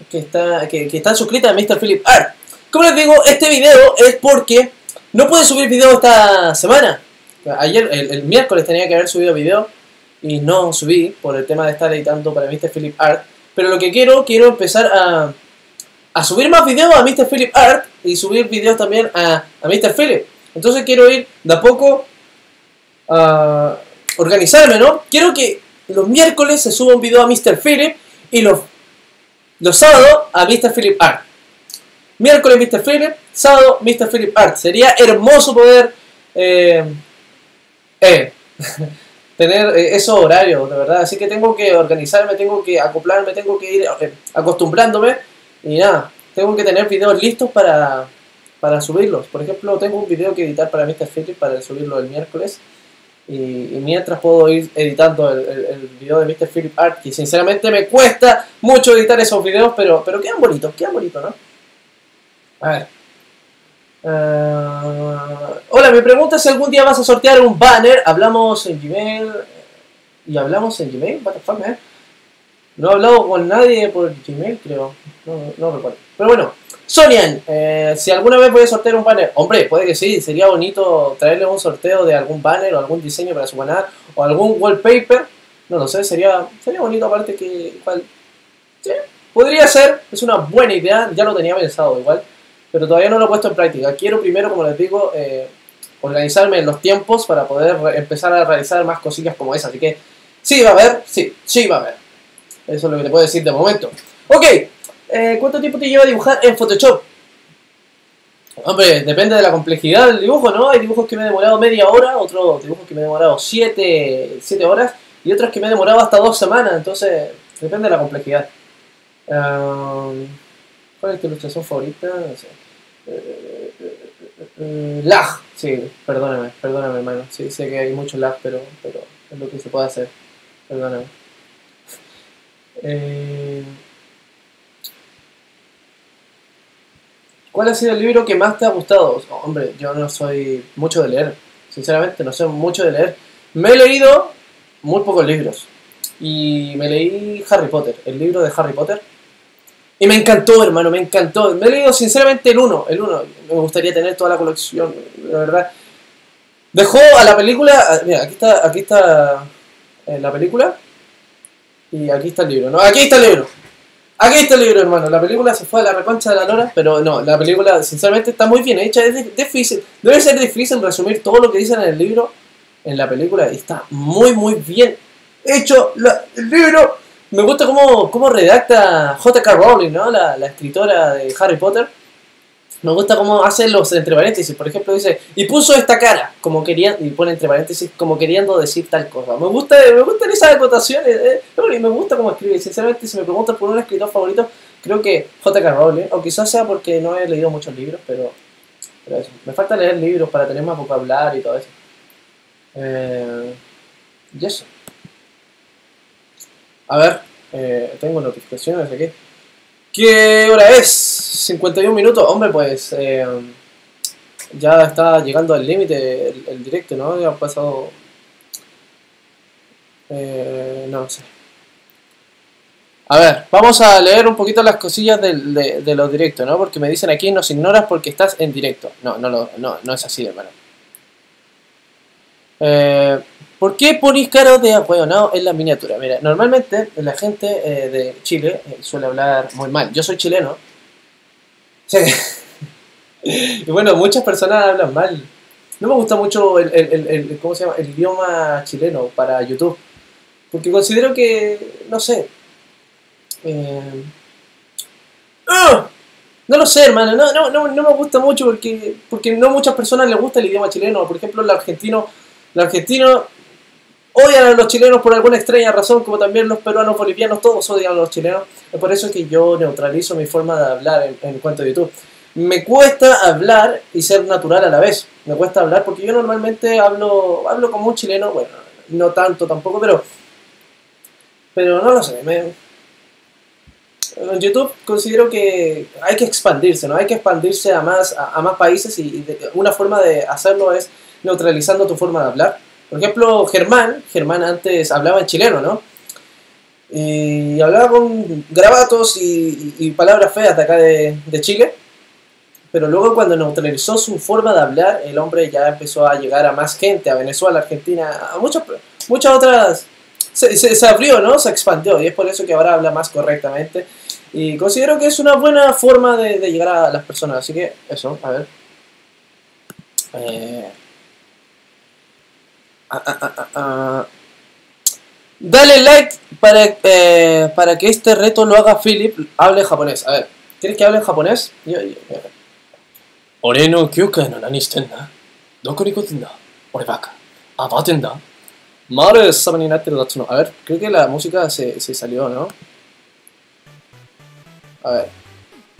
[SPEAKER 1] Que, está, que, están suscritas a Mr. Philip Art. Como les digo, este video es porque no pude subir video esta semana. Ayer, el, el miércoles tenía que haber subido video y no subí por el tema de estar editando para Mr. Philip Art. Pero lo que quiero, quiero empezar a, a subir más videos a Mr. Philip Art y subir videos también a, a Mr. Philip. Entonces quiero ir de a poco a organizarme, ¿no? Quiero que los miércoles se suba un video a Mr. Philip y los, los sábados a Mr. Philip Art. Miércoles Mr. Philip, sábado Mr. Philip Art. Sería hermoso poder eh, eh, tener eh, esos horarios, de verdad. Así que tengo que organizarme, tengo que acoplarme, tengo que ir eh, acostumbrándome. Y nada, tengo que tener videos listos para, para subirlos. Por ejemplo, tengo un video que editar para Mr. Philip para subirlo el miércoles. Y, y mientras puedo ir editando el, el, video de Mr. Philip Art, que sinceramente me cuesta mucho editar esos videos, pero, pero quedan bonitos, quedan bonitos, ¿no? A ver. Ah, hola, me pregunta si algún día vas a sortear un banner. Hablamos en Gmail. ¿Y hablamos en Gmail? What the fuck, man? No he hablado con nadie por Gmail, creo. No, no recuerdo. Pero bueno, Sonian, eh, si alguna vez voy a sortear un banner, hombre, puede que sí, sería bonito traerle un sorteo de algún banner o algún diseño para su canal o algún wallpaper. No lo sé, sería, sería bonito aparte que. Sí, podría ser, es una buena idea, ya lo tenía pensado igual, pero todavía no lo he puesto en práctica. Quiero primero, como les digo, eh, organizarme en los tiempos para poder empezar a realizar más cosillas como esa. Así que, sí, va a haber, sí, sí, va a haber. Eso es lo que te puedo decir de momento. Ok, eh, ¿cuánto tiempo te lleva dibujar en Photoshop? Hombre, depende de la complejidad del dibujo, ¿no? Hay dibujos que me he demorado media hora, otros dibujos que me he demorado siete, siete horas y otros que me he demorado hasta dos semanas, entonces depende de la complejidad. Um, ¿Cuál es tu ilustración favorita? No sé. Eh, eh, eh, lag, sí, perdóname, perdóname, hermano. Sí, sé que hay mucho lag, pero, pero es lo que se puede hacer. Perdóname. Eh, ¿Cuál ha sido el libro que más te ha gustado? Hombre, yo no soy mucho de leer. Sinceramente, no soy mucho de leer. Me he leído muy pocos libros. Y me leí Harry Potter, el libro de Harry Potter. Y me encantó, hermano, me encantó. Me he leído sinceramente el 1, el 1. Me gustaría tener toda la colección, la verdad. Dejó a la película, ah, mira, aquí está, aquí está eh, la película. Y aquí está el libro, ¿no? Aquí está el libro. Aquí está el libro, hermano. La película se fue a la reconcha de la lora, pero no, la película sinceramente está muy bien hecha. Es di- difícil, debe ser difícil resumir todo lo que dicen en el libro en la película. Está muy, muy bien hecho la- el libro. Me gusta cómo, cómo redacta J.K. Rowling, ¿no? La, la escritora de Harry Potter. Me gusta cómo hace los entre paréntesis. Por ejemplo, dice, y puso esta cara, como quería, y pone entre paréntesis, como queriendo decir tal cosa. Me gusta, me gustan esas acotaciones, eh, me gusta cómo escribe. Sinceramente, si me preguntan por un escritor favorito, creo que J.K. Rowling, o quizás sea porque no he leído muchos libros, pero, pero eso. Me falta leer libros para tener más vocabulario y todo eso. Eh, y eso. A ver, eh, tengo notificaciones aquí. ¿Qué hora es? 51 minutos. Hombre, pues eh, ya está llegando al límite el, directo, ¿no? Ya ha pasado... Eh, no sé. A ver, vamos a leer un poquito las cosillas de, de, los directos, ¿no? Porque me dicen aquí, nos ignoras porque estás en directo. No, no, no, no es así, hermano. Eh, ¿Por qué ponéis cara de no en la miniatura? Mira, normalmente la gente eh, de Chile eh, suele hablar muy mal. Yo soy chileno. y bueno, muchas personas hablan mal. No me gusta mucho el, el, el, ¿cómo se llama? el idioma chileno para YouTube. Porque considero que, no sé. Eh, ¡ah! No lo sé, hermano. No, no, no, no me gusta mucho porque, porque no muchas personas les gusta el idioma chileno. Por ejemplo, el argentino, el argentino odian a los chilenos por alguna extraña razón, como también los peruanos, bolivianos, todos odian a los chilenos. Es por eso que yo neutralizo mi forma de hablar en, cuanto a YouTube. Me cuesta hablar y ser natural a la vez. Me cuesta hablar porque yo normalmente hablo, hablo como un chileno, bueno, no tanto tampoco, pero, pero no lo sé. en YouTube considero que hay que expandirse, ¿no? Hay que expandirse a más, a, más países y, una forma de hacerlo es neutralizando tu forma de hablar por ejemplo, Germán, Germán antes hablaba en chileno, ¿no? Y hablaba con grabatos y, palabras feas de acá de, Chile. Pero luego cuando neutralizó su forma de hablar, el hombre ya empezó a llegar a más gente, a Venezuela, Argentina, a muchas, muchas otras... Se, abrió, ¿no? Se expandió y es por eso que ahora habla más correctamente. Y considero que es una buena forma de, llegar a las personas. Así que eso, a ver. Eh, Ah, ah, ah, Dale like para, eh, para que este reto lo haga Philip. Hable japonés. A ver, ¿quieres que hable en japonés? Ore no kyukai no nani shiten da? Doko ni da? Ore baka. Abaten da? Mare sama ni natte no. A ver, creo que la música se, se salió, ¿no? A ver.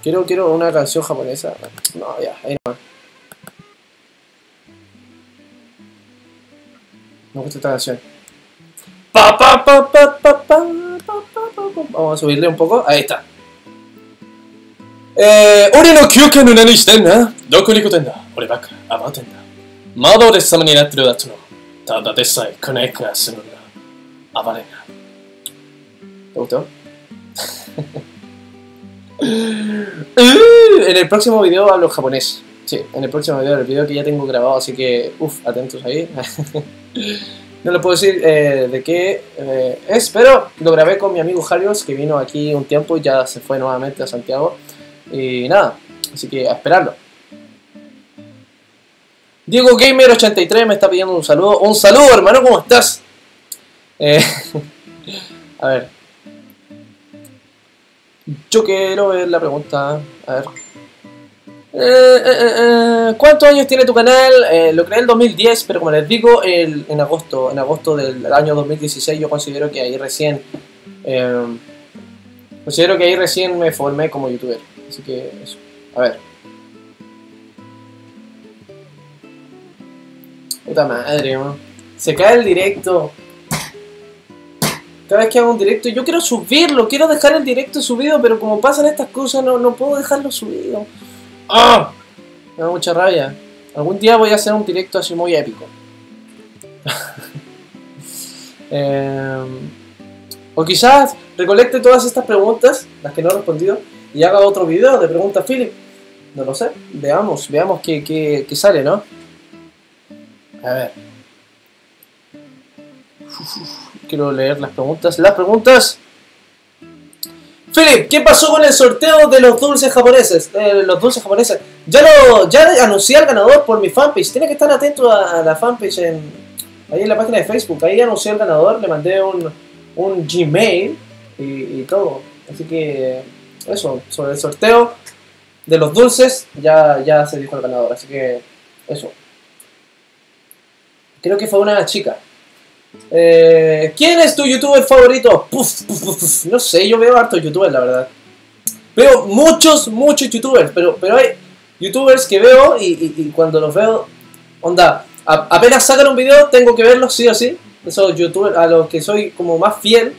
[SPEAKER 1] Quiero, quiero una canción japonesa. No, ya, ahí no. Me gusta esta canción. Vamos a subirle un poco. Ahí está. Eh, ore no kyuken no nani shiten na? Doko ni koten da? Ore baka amaten da. Mado de sama ni natteru datsu no. Tada de sai kunai ga sunu da. Abare na. ¿Te gustó? en el próximo video hablo japonés. Sí, en el próximo video, el video que ya tengo grabado, así que, uff, atentos ahí. no le puedo decir eh, de qué eh, es, pero lo grabé con mi amigo Jarios, que vino aquí un tiempo y ya se fue nuevamente a Santiago. Y nada, así que a esperarlo. Diego Gamer83 me está pidiendo un saludo. Un saludo, hermano, ¿cómo estás? Eh, a ver. Yo quiero ver la pregunta. A ver. Eh, eh, eh, ¿Cuántos años tiene tu canal? lo creé en el 2010, pero como les digo, en agosto, en agosto del año 2016 yo considero que ahí recién, considero que ahí recién me formé como youtuber. Así que eso. A ver. Puta madre, Se cae el directo. Cada vez que hago un directo, yo quiero subirlo, quiero dejar el directo subido, pero como pasan estas cosas, no, no puedo dejarlo subido. ¡Ah! Me da mucha rabia. Algún día voy a hacer un directo así muy épico. Em, o quizás recolecte todas estas preguntas, las que no he respondido, y haga otro video de preguntas Philip. No lo sé. Veamos, veamos qué, qué, qué sale, ¿no? A ver. quiero leer las preguntas. Las preguntas Philip, ¿qué pasó con el sorteo de los dulces japoneses? Eh, los dulces japoneses. Ya lo, ya anuncié al ganador por mi fanpage. Tiene que estar atento a, la fanpage en, ahí en la página de Facebook. Ahí anuncié al ganador, le mandé un, un Gmail y, todo. Así que eso, sobre el sorteo. de los dulces, ya, ya se dijo el ganador. Así que eso. Creo que fue una chica. Eh, ¿Quién es tu youtuber favorito? Puf, puf, puf, no sé, yo veo hartos youtubers, la verdad. Veo muchos, muchos youtubers, pero, pero hay youtubers que veo y, cuando los veo, onda, apenas sacan un video tengo que verlos sí o sí. Esos youtubers a los que soy como más fiel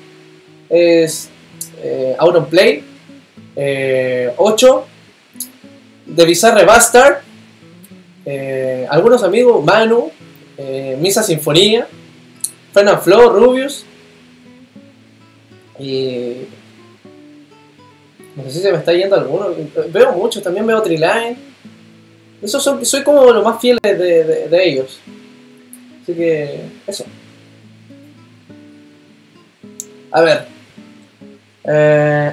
[SPEAKER 1] es eh, Auronplay, eh, 8, The Bizarre Bastard, eh, algunos amigos, Manu, eh, Misa Sinfonía, Fernand Flo, Rubius y no sé si se me está yendo alguno. Veo muchos, también veo Triline. Eso son, soy como los más fieles de, de- de ellos. Así que, eso. A ver. Eh,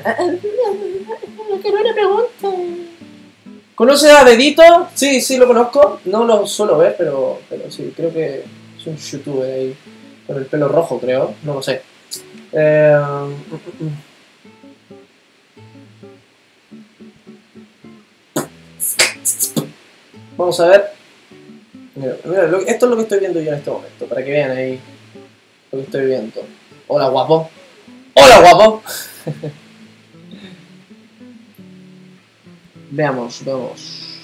[SPEAKER 1] una pregunta. ¿Conoces a Dedito? Sí, sí lo conozco. No lo suelo ver, pero, pero sí, creo que es un youtuber ahí. Con el pelo rojo, creo. No lo sé. Eh. Vamos a ver. Mira, esto es lo que estoy viendo yo en este momento, para que vean ahí lo que estoy viendo. Hola, guapo. Hola, guapo. veamos, veamos.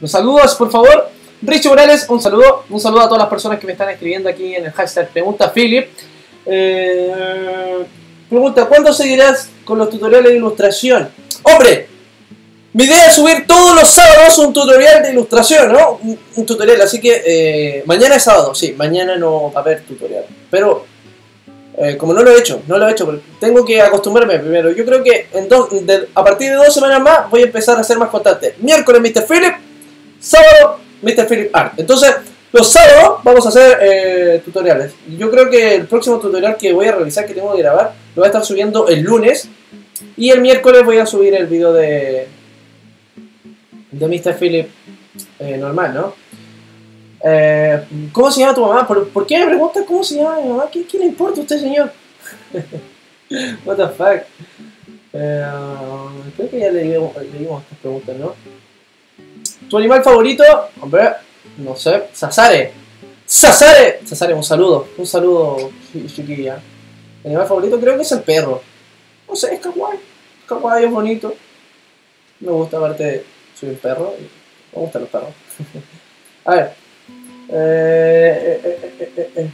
[SPEAKER 1] Los saludos, por favor. Richie Morales, un saludo. Un saludo a todas las personas que me están escribiendo aquí en el hashtag Pregunta Philip. Eh, pregunta, ¿cuándo seguirás con los tutoriales de ilustración? ¡Hombre! Mi idea es subir todos los sábados un tutorial de ilustración, ¿no? Un, tutorial, así que eh, mañana es sábado, sí, mañana no va a haber tutorial. Pero eh, como no lo he hecho, no lo he hecho, tengo que acostumbrarme primero. Yo creo que en dos- a partir de dos semanas más voy a empezar a ser más constante. Miércoles Mr. Philip, sábado Mr. Philip Art. Entonces, los sábados vamos a hacer eh, tutoriales. Yo creo que el próximo tutorial que voy a realizar, que tengo que grabar, lo voy a estar subiendo el lunes. Y el miércoles voy a subir el video de, de Mr. Philip eh, normal, ¿no? Eh, ¿Cómo se llama tu mamá? ¿Por, qué me preguntas cómo se llama mi mamá? ¿Qué, le importa a usted, señor? What the fuck? Creo que ya le le dimos estas preguntas, ¿no? ¿Tu animal favorito? Hombre, no sé. Sasare. ¡Sasare! Sasare, un saludo. Un saludo, chi- chiquilla. Mi animal favorito creo que es el perro. No sé, es kawaii. Kawaii, es bonito. Me gusta, aparte, soy un perro. y Me gustan los perros. A ver. Eh, eh, eh, eh, eh.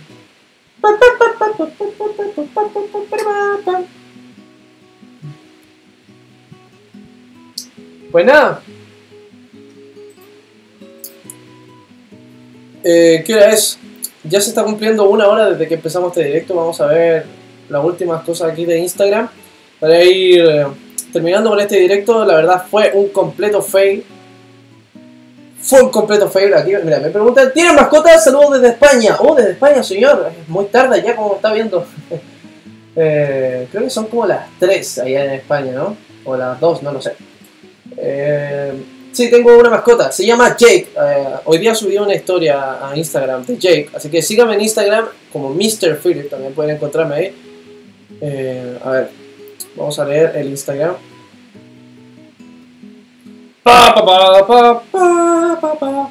[SPEAKER 1] Pues nada. Eh, ¿Qué hora es? Ya se está cumpliendo una hora desde que empezamos este directo. Vamos a ver las últimas cosas aquí de Instagram. Para ir eh, terminando con este directo, la verdad fue un completo fail. Fue un completo fail aquí. Mira, me preguntan, ¿tienen mascotas? Saludos desde España. Oh, desde España, señor. Muy tarde ya, como está viendo. Eh, creo que son como las 3 allá en España, ¿no? O las 2, no lo sé. Eh, sí, tengo una mascota. Se llama Jake. Eh, hoy día subí una historia a Instagram de Jake. Así que síganme en Instagram como Mr. Philip. También pueden encontrarme ahí. Eh, a ver, vamos a leer el Instagram. Pa, pa, pa, pa, pa, pa, pa.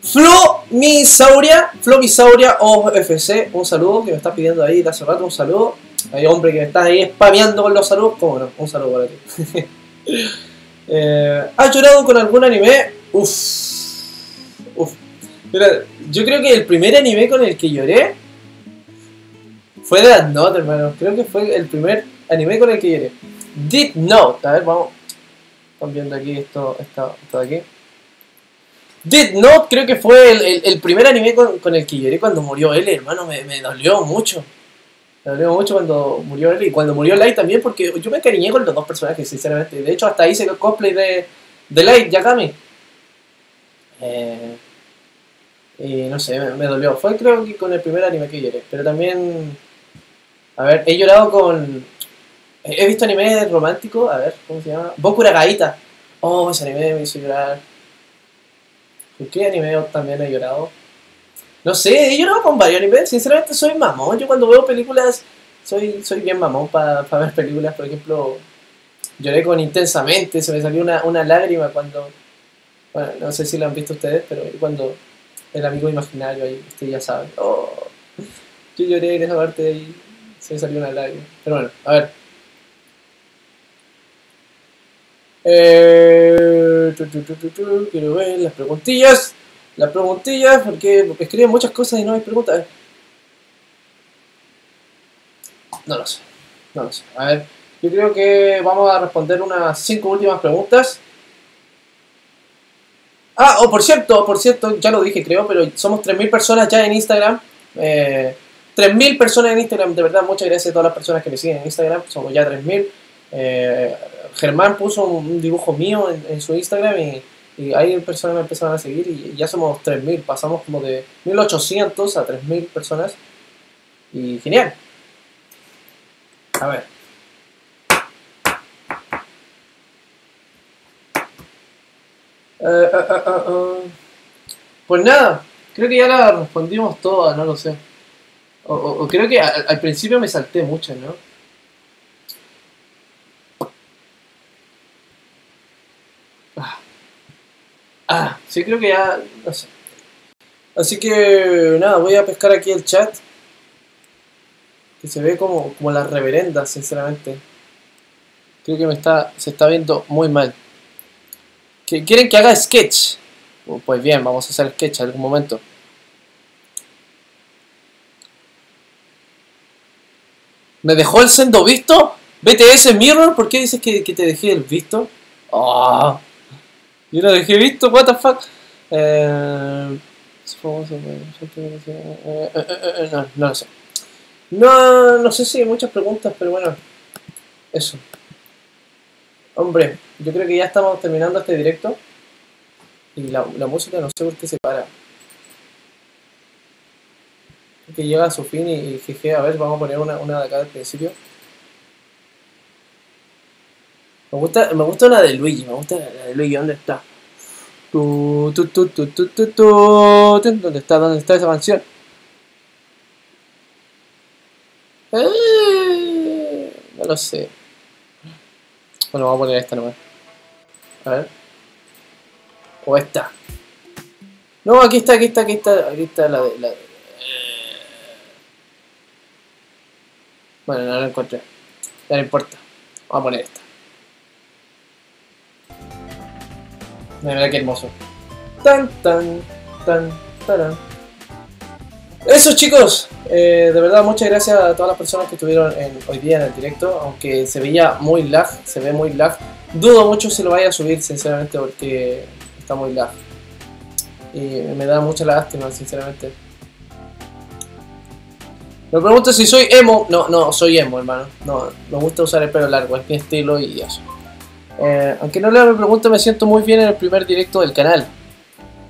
[SPEAKER 1] Flo Misauria, Flo Misauria OFC, un saludo que me está pidiendo ahí de hace rato, un saludo. Hay hombre que me está ahí spameando con los saludos, cómo no, un saludo para ti. eh, ¿Has llorado con algún anime? Uf, uf. Yo creo que el primer anime con el que lloré fue de Death Note, hermano. Creo que fue el primer anime con el que lloré. Deep Note, a ver, vamos. Viendo aquí esto, esto, esto de aquí. Dead Note creo que fue el, primer anime con, el que lloré cuando murió él, hermano. Me dolió mucho. Me dolió mucho cuando murió él y cuando murió Light también, porque yo me encariñé con los dos personajes, sinceramente. De hecho, hasta hice el cosplay de, de Light, Yakami. Eh, y no sé, me, dolió. Fue creo que con el primer anime que lloré. Pero también. A ver, he llorado con. He visto anime romántico, a ver, ¿cómo se llama? Bokura Gaita. Oh, ese anime me hizo llorar. ¿Con qué anime también he llorado? No sé, he llorado con varios animes. Sinceramente soy mamón. Yo cuando veo películas soy, soy bien mamón para ver películas. Por ejemplo, lloré con intensamente, se me salió una, una lágrima cuando, bueno, no sé si lo han visto ustedes, pero cuando el amigo imaginario ahí, ustedes ya saben, oh, yo lloré en esa parte y se me salió una lágrima. Pero bueno, a ver. Eh, tu, tu, tu, quiero ver las preguntillas. Las preguntillas, porque, escriben muchas cosas y no hay preguntas. No lo sé. No lo sé. A ver, yo creo que vamos a responder unas cinco últimas preguntas. Ah, o por cierto, por cierto, ya lo dije creo, pero somos 3.000 personas ya en Instagram. Eh, 3.000 personas en Instagram, de verdad, muchas gracias a todas las personas que me siguen en Instagram, somos ya 3.000. Eh, Germán puso un dibujo mío en, en su Instagram y, y ahí personas me empezaron a seguir y ya somos 3.000, pasamos como de 1.800 a 3.000 personas y genial. A ver. Eh. Pues nada, creo que ya la respondimos todas, no lo sé. O, creo que al principio me salté muchas, ¿no? Ah. Ah, sí, creo que ya, no sé. Así que nada, voy a pescar aquí el chat. Que se ve como, como la reverenda, sinceramente. Creo que me está, se está viendo muy mal. ¿Que- ¿Quieren que haga sketch? Oh, Pues bien, vamos a hacer sketch en algún momento. ¿Me dejó el sendo visto? BTS Mirror, ¿por qué dices que, que te dejé el visto? Ah, yo lo dejé visto, what the fuck. No, no lo sé. No, no sé si hay muchas preguntas, pero bueno, eso. Hombre, yo creo que ya estamos terminando este directo. Y la, la música no sé por qué se para. Que llega a su fin y, y a ver, vamos a poner una, una de acá al principio. Me gusta, me gusta la de Luigi, me gusta la de Luigi, ¿dónde está? Tu, tu, tu, tu, tu, tu, ¿Dónde está? ¿Dónde está esa canción? Eh, no lo sé. Bueno, vamos a poner esta nomás. A ver. O esta. No, aquí está, aquí está, aquí está, aquí está la de... La de- Bueno, no la encontré. Ya no importa. Vamos a poner esta. Mira qué hermoso. Tan, tan, tan, tarán. Eso chicos, Eh, de verdad muchas gracias a todas las personas que estuvieron hoy día en el directo, aunque se veía muy lag, se ve muy lag. Dudo mucho si lo vaya a subir sinceramente porque está muy lag. Y me da mucha lástima sinceramente. Me pregunto si soy emo. No, no, soy emo hermano. No, me gusta usar el pelo largo, es mi estilo y eso. Eh, aunque no le me pregunto, me siento muy bien en el primer directo del canal.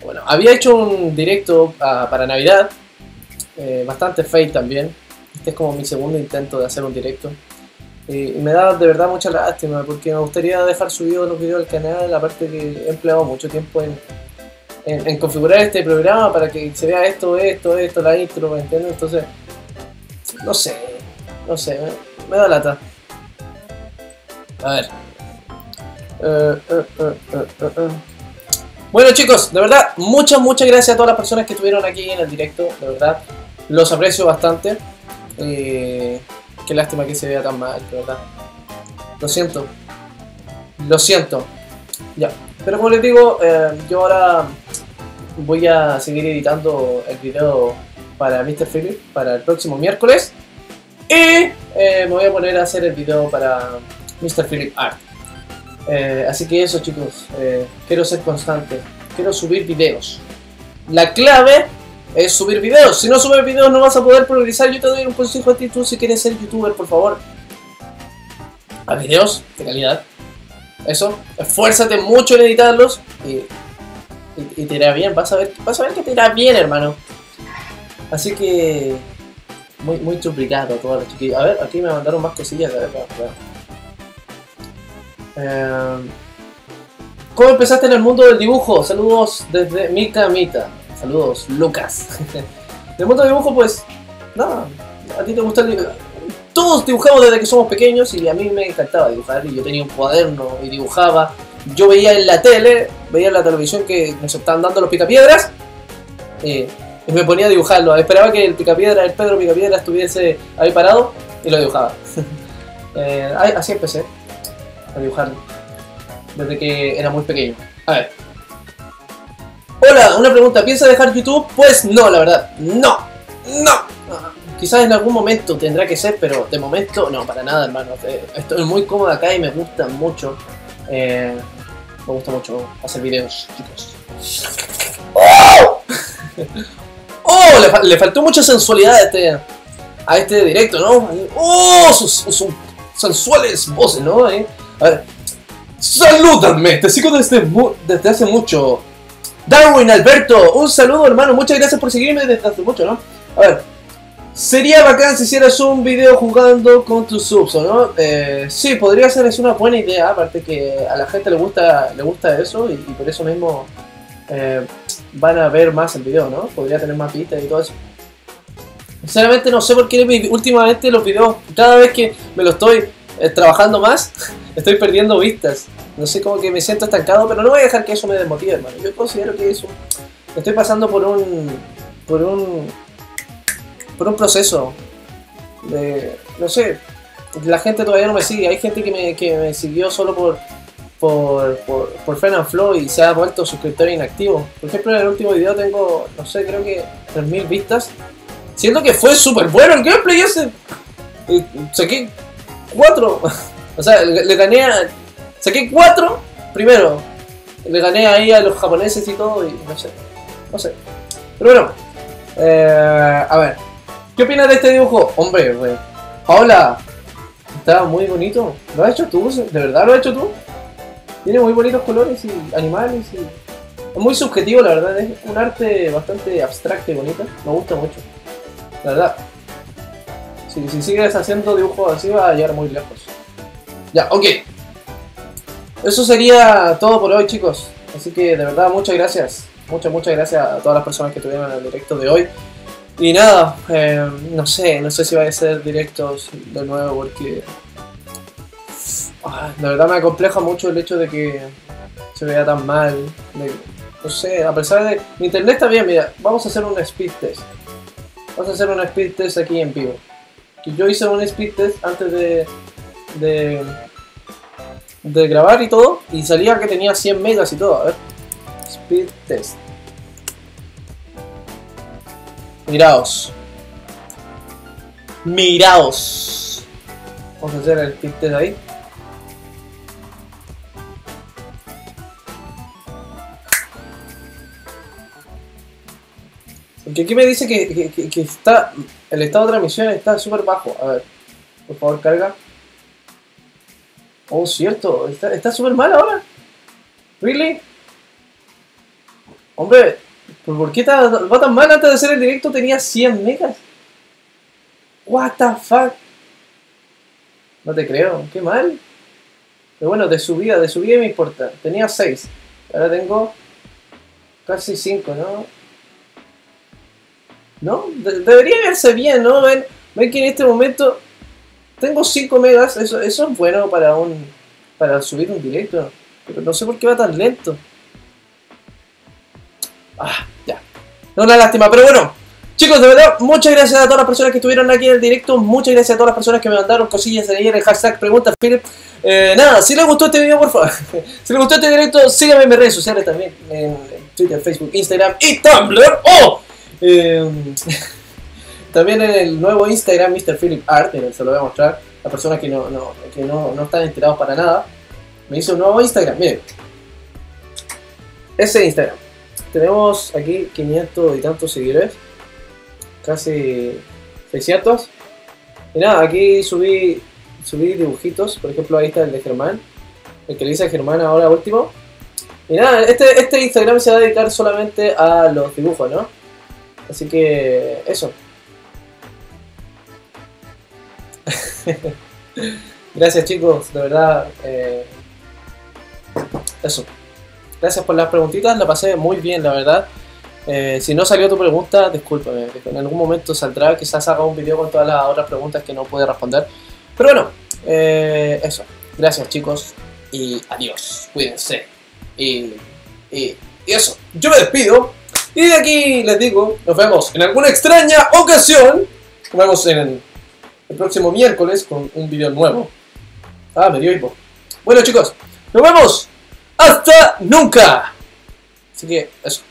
[SPEAKER 1] Bueno, había hecho un directo ah, para Navidad, eh, bastante fake también. Este es como mi segundo intento de hacer un directo. Y, y me da de verdad mucha lástima porque me gustaría dejar subidos los videos del canal, aparte que he empleado mucho tiempo en, en, en configurar este programa para que se vea esto, esto, esto, la intro, ¿me entiendes? Entonces, no sé, no sé, me, me da lata. A ver. Bueno chicos, de verdad, muchas, muchas gracias a todas las personas que estuvieron aquí en el directo, de verdad, los aprecio bastante. Eh, qué lástima que se vea tan mal, de verdad. Lo siento, lo siento. Ya, pero como les digo, eh, yo ahora voy a seguir editando el video para Mr. Philip para el próximo miércoles. Y eh, me voy a poner a hacer el video para Mr. Philip Art. Eh, así que eso chicos, eh, quiero ser constante, quiero subir videos. La clave es subir videos, si no subes videos no vas a poder progresar. Yo te doy un consejo a ti, tú si quieres ser youtuber, por favor. A videos de calidad. Eso, esfuérzate mucho en editarlos y, y, te irá bien, vas a, ver, vas a ver que te irá bien hermano. Así que muy, muy obrigado a todos los chiquillos. A ver, aquí me mandaron más cosillas, a ver, a ver. Eh, ¿Cómo empezaste en el mundo del dibujo? Saludos desde mi camita. Saludos, Lucas. Del mundo del dibujo, pues, nada. A ti te gusta el dibujo. todos dibujamos desde que somos pequeños y a mí me encantaba dibujar y yo tenía un cuaderno y dibujaba. Yo veía en la tele, veía en la televisión que nos estaban dando los picapiedras eh, y me ponía a dibujarlo. Esperaba que el picapiedra, el Pedro Picapiedra estuviese ahí parado y lo dibujaba. Eh, así empecé a dibujarlo desde que era muy pequeño. A ver. Hola, una pregunta. ¿Piensa dejar YouTube? Pues no, la verdad. No. No. Quizás en algún momento tendrá que ser, pero de momento no, para nada, hermano. Eh, estoy muy cómodo acá y me gusta mucho. Eh, me gusta mucho hacer videos, chicos. ¡Oh! ¡Oh! Le, faltó mucha sensualidad a este, a este directo, ¿no? ¡Oh! Sus, sensuales voces, ¿no? Eh, a ver. ¡Salúdame! Te sigo desde, desde hace mucho. Darwin Alberto, un saludo hermano, muchas gracias por seguirme desde hace mucho, ¿no? A ver, sería bacán si hicieras un video jugando con tus subs, ¿no? Eh, sí, podría ser, es una buena idea, aparte que a la gente le gusta, le gusta eso y, por eso mismo eh, van a ver más el video, ¿no? Podría tener más vistas y todo eso. Sinceramente no sé por qué últimamente los videos, cada vez que me lo estoy eh, trabajando más, estoy perdiendo vistas. No sé, cómo que me siento estancado, pero no voy a dejar que eso me desmotive, hermano. Yo considero que eso... Estoy pasando por un... Por un... Por un proceso de... No sé, la gente todavía no me sigue. Hay gente que me, que me siguió solo por, por, por, por and Flow y se ha vuelto suscriptor inactivo. Por ejemplo, en el último video tengo, no sé, creo que 3.000 vistas. Siento que fue súper bueno el gameplay ese. Saqué 4. o sea, le gané a Saqué cuatro primero. Le gané ahí a los japoneses y todo y no sé. No sé. Pero bueno. Eh, a ver. ¿Qué opinas de este dibujo? Hombre, güey. Paola. Está muy bonito. ¿Lo has hecho tú? ¿De verdad lo has hecho tú? Tiene muy bonitos colores y animales y... Es muy subjetivo, la verdad. Es un arte bastante abstracto y bonito. Me gusta mucho. La verdad. Si, si sigues haciendo dibujos así, va a llegar muy lejos. Ya, ok. Eso sería todo por hoy, chicos. Así que de verdad, muchas gracias. Muchas, muchas gracias a todas las personas que estuvieron en el directo de hoy. Y nada, eh, no sé, no sé si va a ser directos de nuevo porque... Ah, la verdad me acompleja mucho el hecho de que se vea tan mal. no sé, a pesar de... Mi internet está bien, mira, vamos a hacer un speed test. Vamos a hacer un speed test aquí en vivo. Y yo hice un speed test antes de, de de grabar y todo, y salía que tenía 100 megas y todo. A ver, speed test. Miraos. Miraos. Vamos a hacer el speed test ahí. Porque aquí me dice que, que, que está el estado de transmisión está súper bajo. A ver, por favor, carga. Oh, cierto. Está súper mal ahora. ¿Really? Hombre, ¿por qué va tan mal? Antes de hacer el directo tenía 100 megas. What the fuck? No te creo. Qué mal. Pero bueno, de subida, de subida me importa. Tenía 6. Ahora tengo casi 5, ¿no? ¿No? debería verse bien, ¿no? Ven, ven que en este momento tengo 5 megas, eso, eso es bueno para un para subir un directo. Pero no sé por qué va tan lento. Ah, ya. No, una lástima, pero bueno. Chicos, de verdad, muchas gracias a todas las personas que estuvieron aquí en el directo. Muchas gracias a todas las personas que me mandaron cosillas ahí en el hashtag preguntas Philip. Eh, nada, si les gustó este video, por favor. si les gustó este directo, síganme en mis redes sociales también. En Twitter, Facebook, Instagram y Tumblr. ¡Oh! Eh, también en el nuevo Instagram, Mr. Philip Art, se lo voy a mostrar a personas que no, que no, no están enterados para nada. Me hizo un nuevo Instagram, miren. Ese Instagram. Tenemos aquí 500 y tantos seguidores. Casi 600. Y nada, aquí subí, subí dibujitos. Por ejemplo, ahí está el de Germán. El que le hice Germán ahora último. Y nada, este, este Instagram se va a dedicar solamente a los dibujos, ¿no? Así que eso. Gracias chicos, de verdad. Eh, eso. Gracias por las preguntitas, la pasé muy bien, la verdad. Eh, si no salió tu pregunta, discúlpame. En algún momento saldrá, quizás haga un video con todas las otras preguntas que no pude responder. Pero bueno, eh, eso. Gracias chicos y adiós. Cuídense. Y, y, y eso. Yo me despido. Y de aquí les digo, nos vemos en alguna extraña ocasión. Nos vemos en el próximo miércoles con un video nuevo. Ah, me dio hipo. Bueno chicos, nos vemos. Hasta nunca. Así que eso.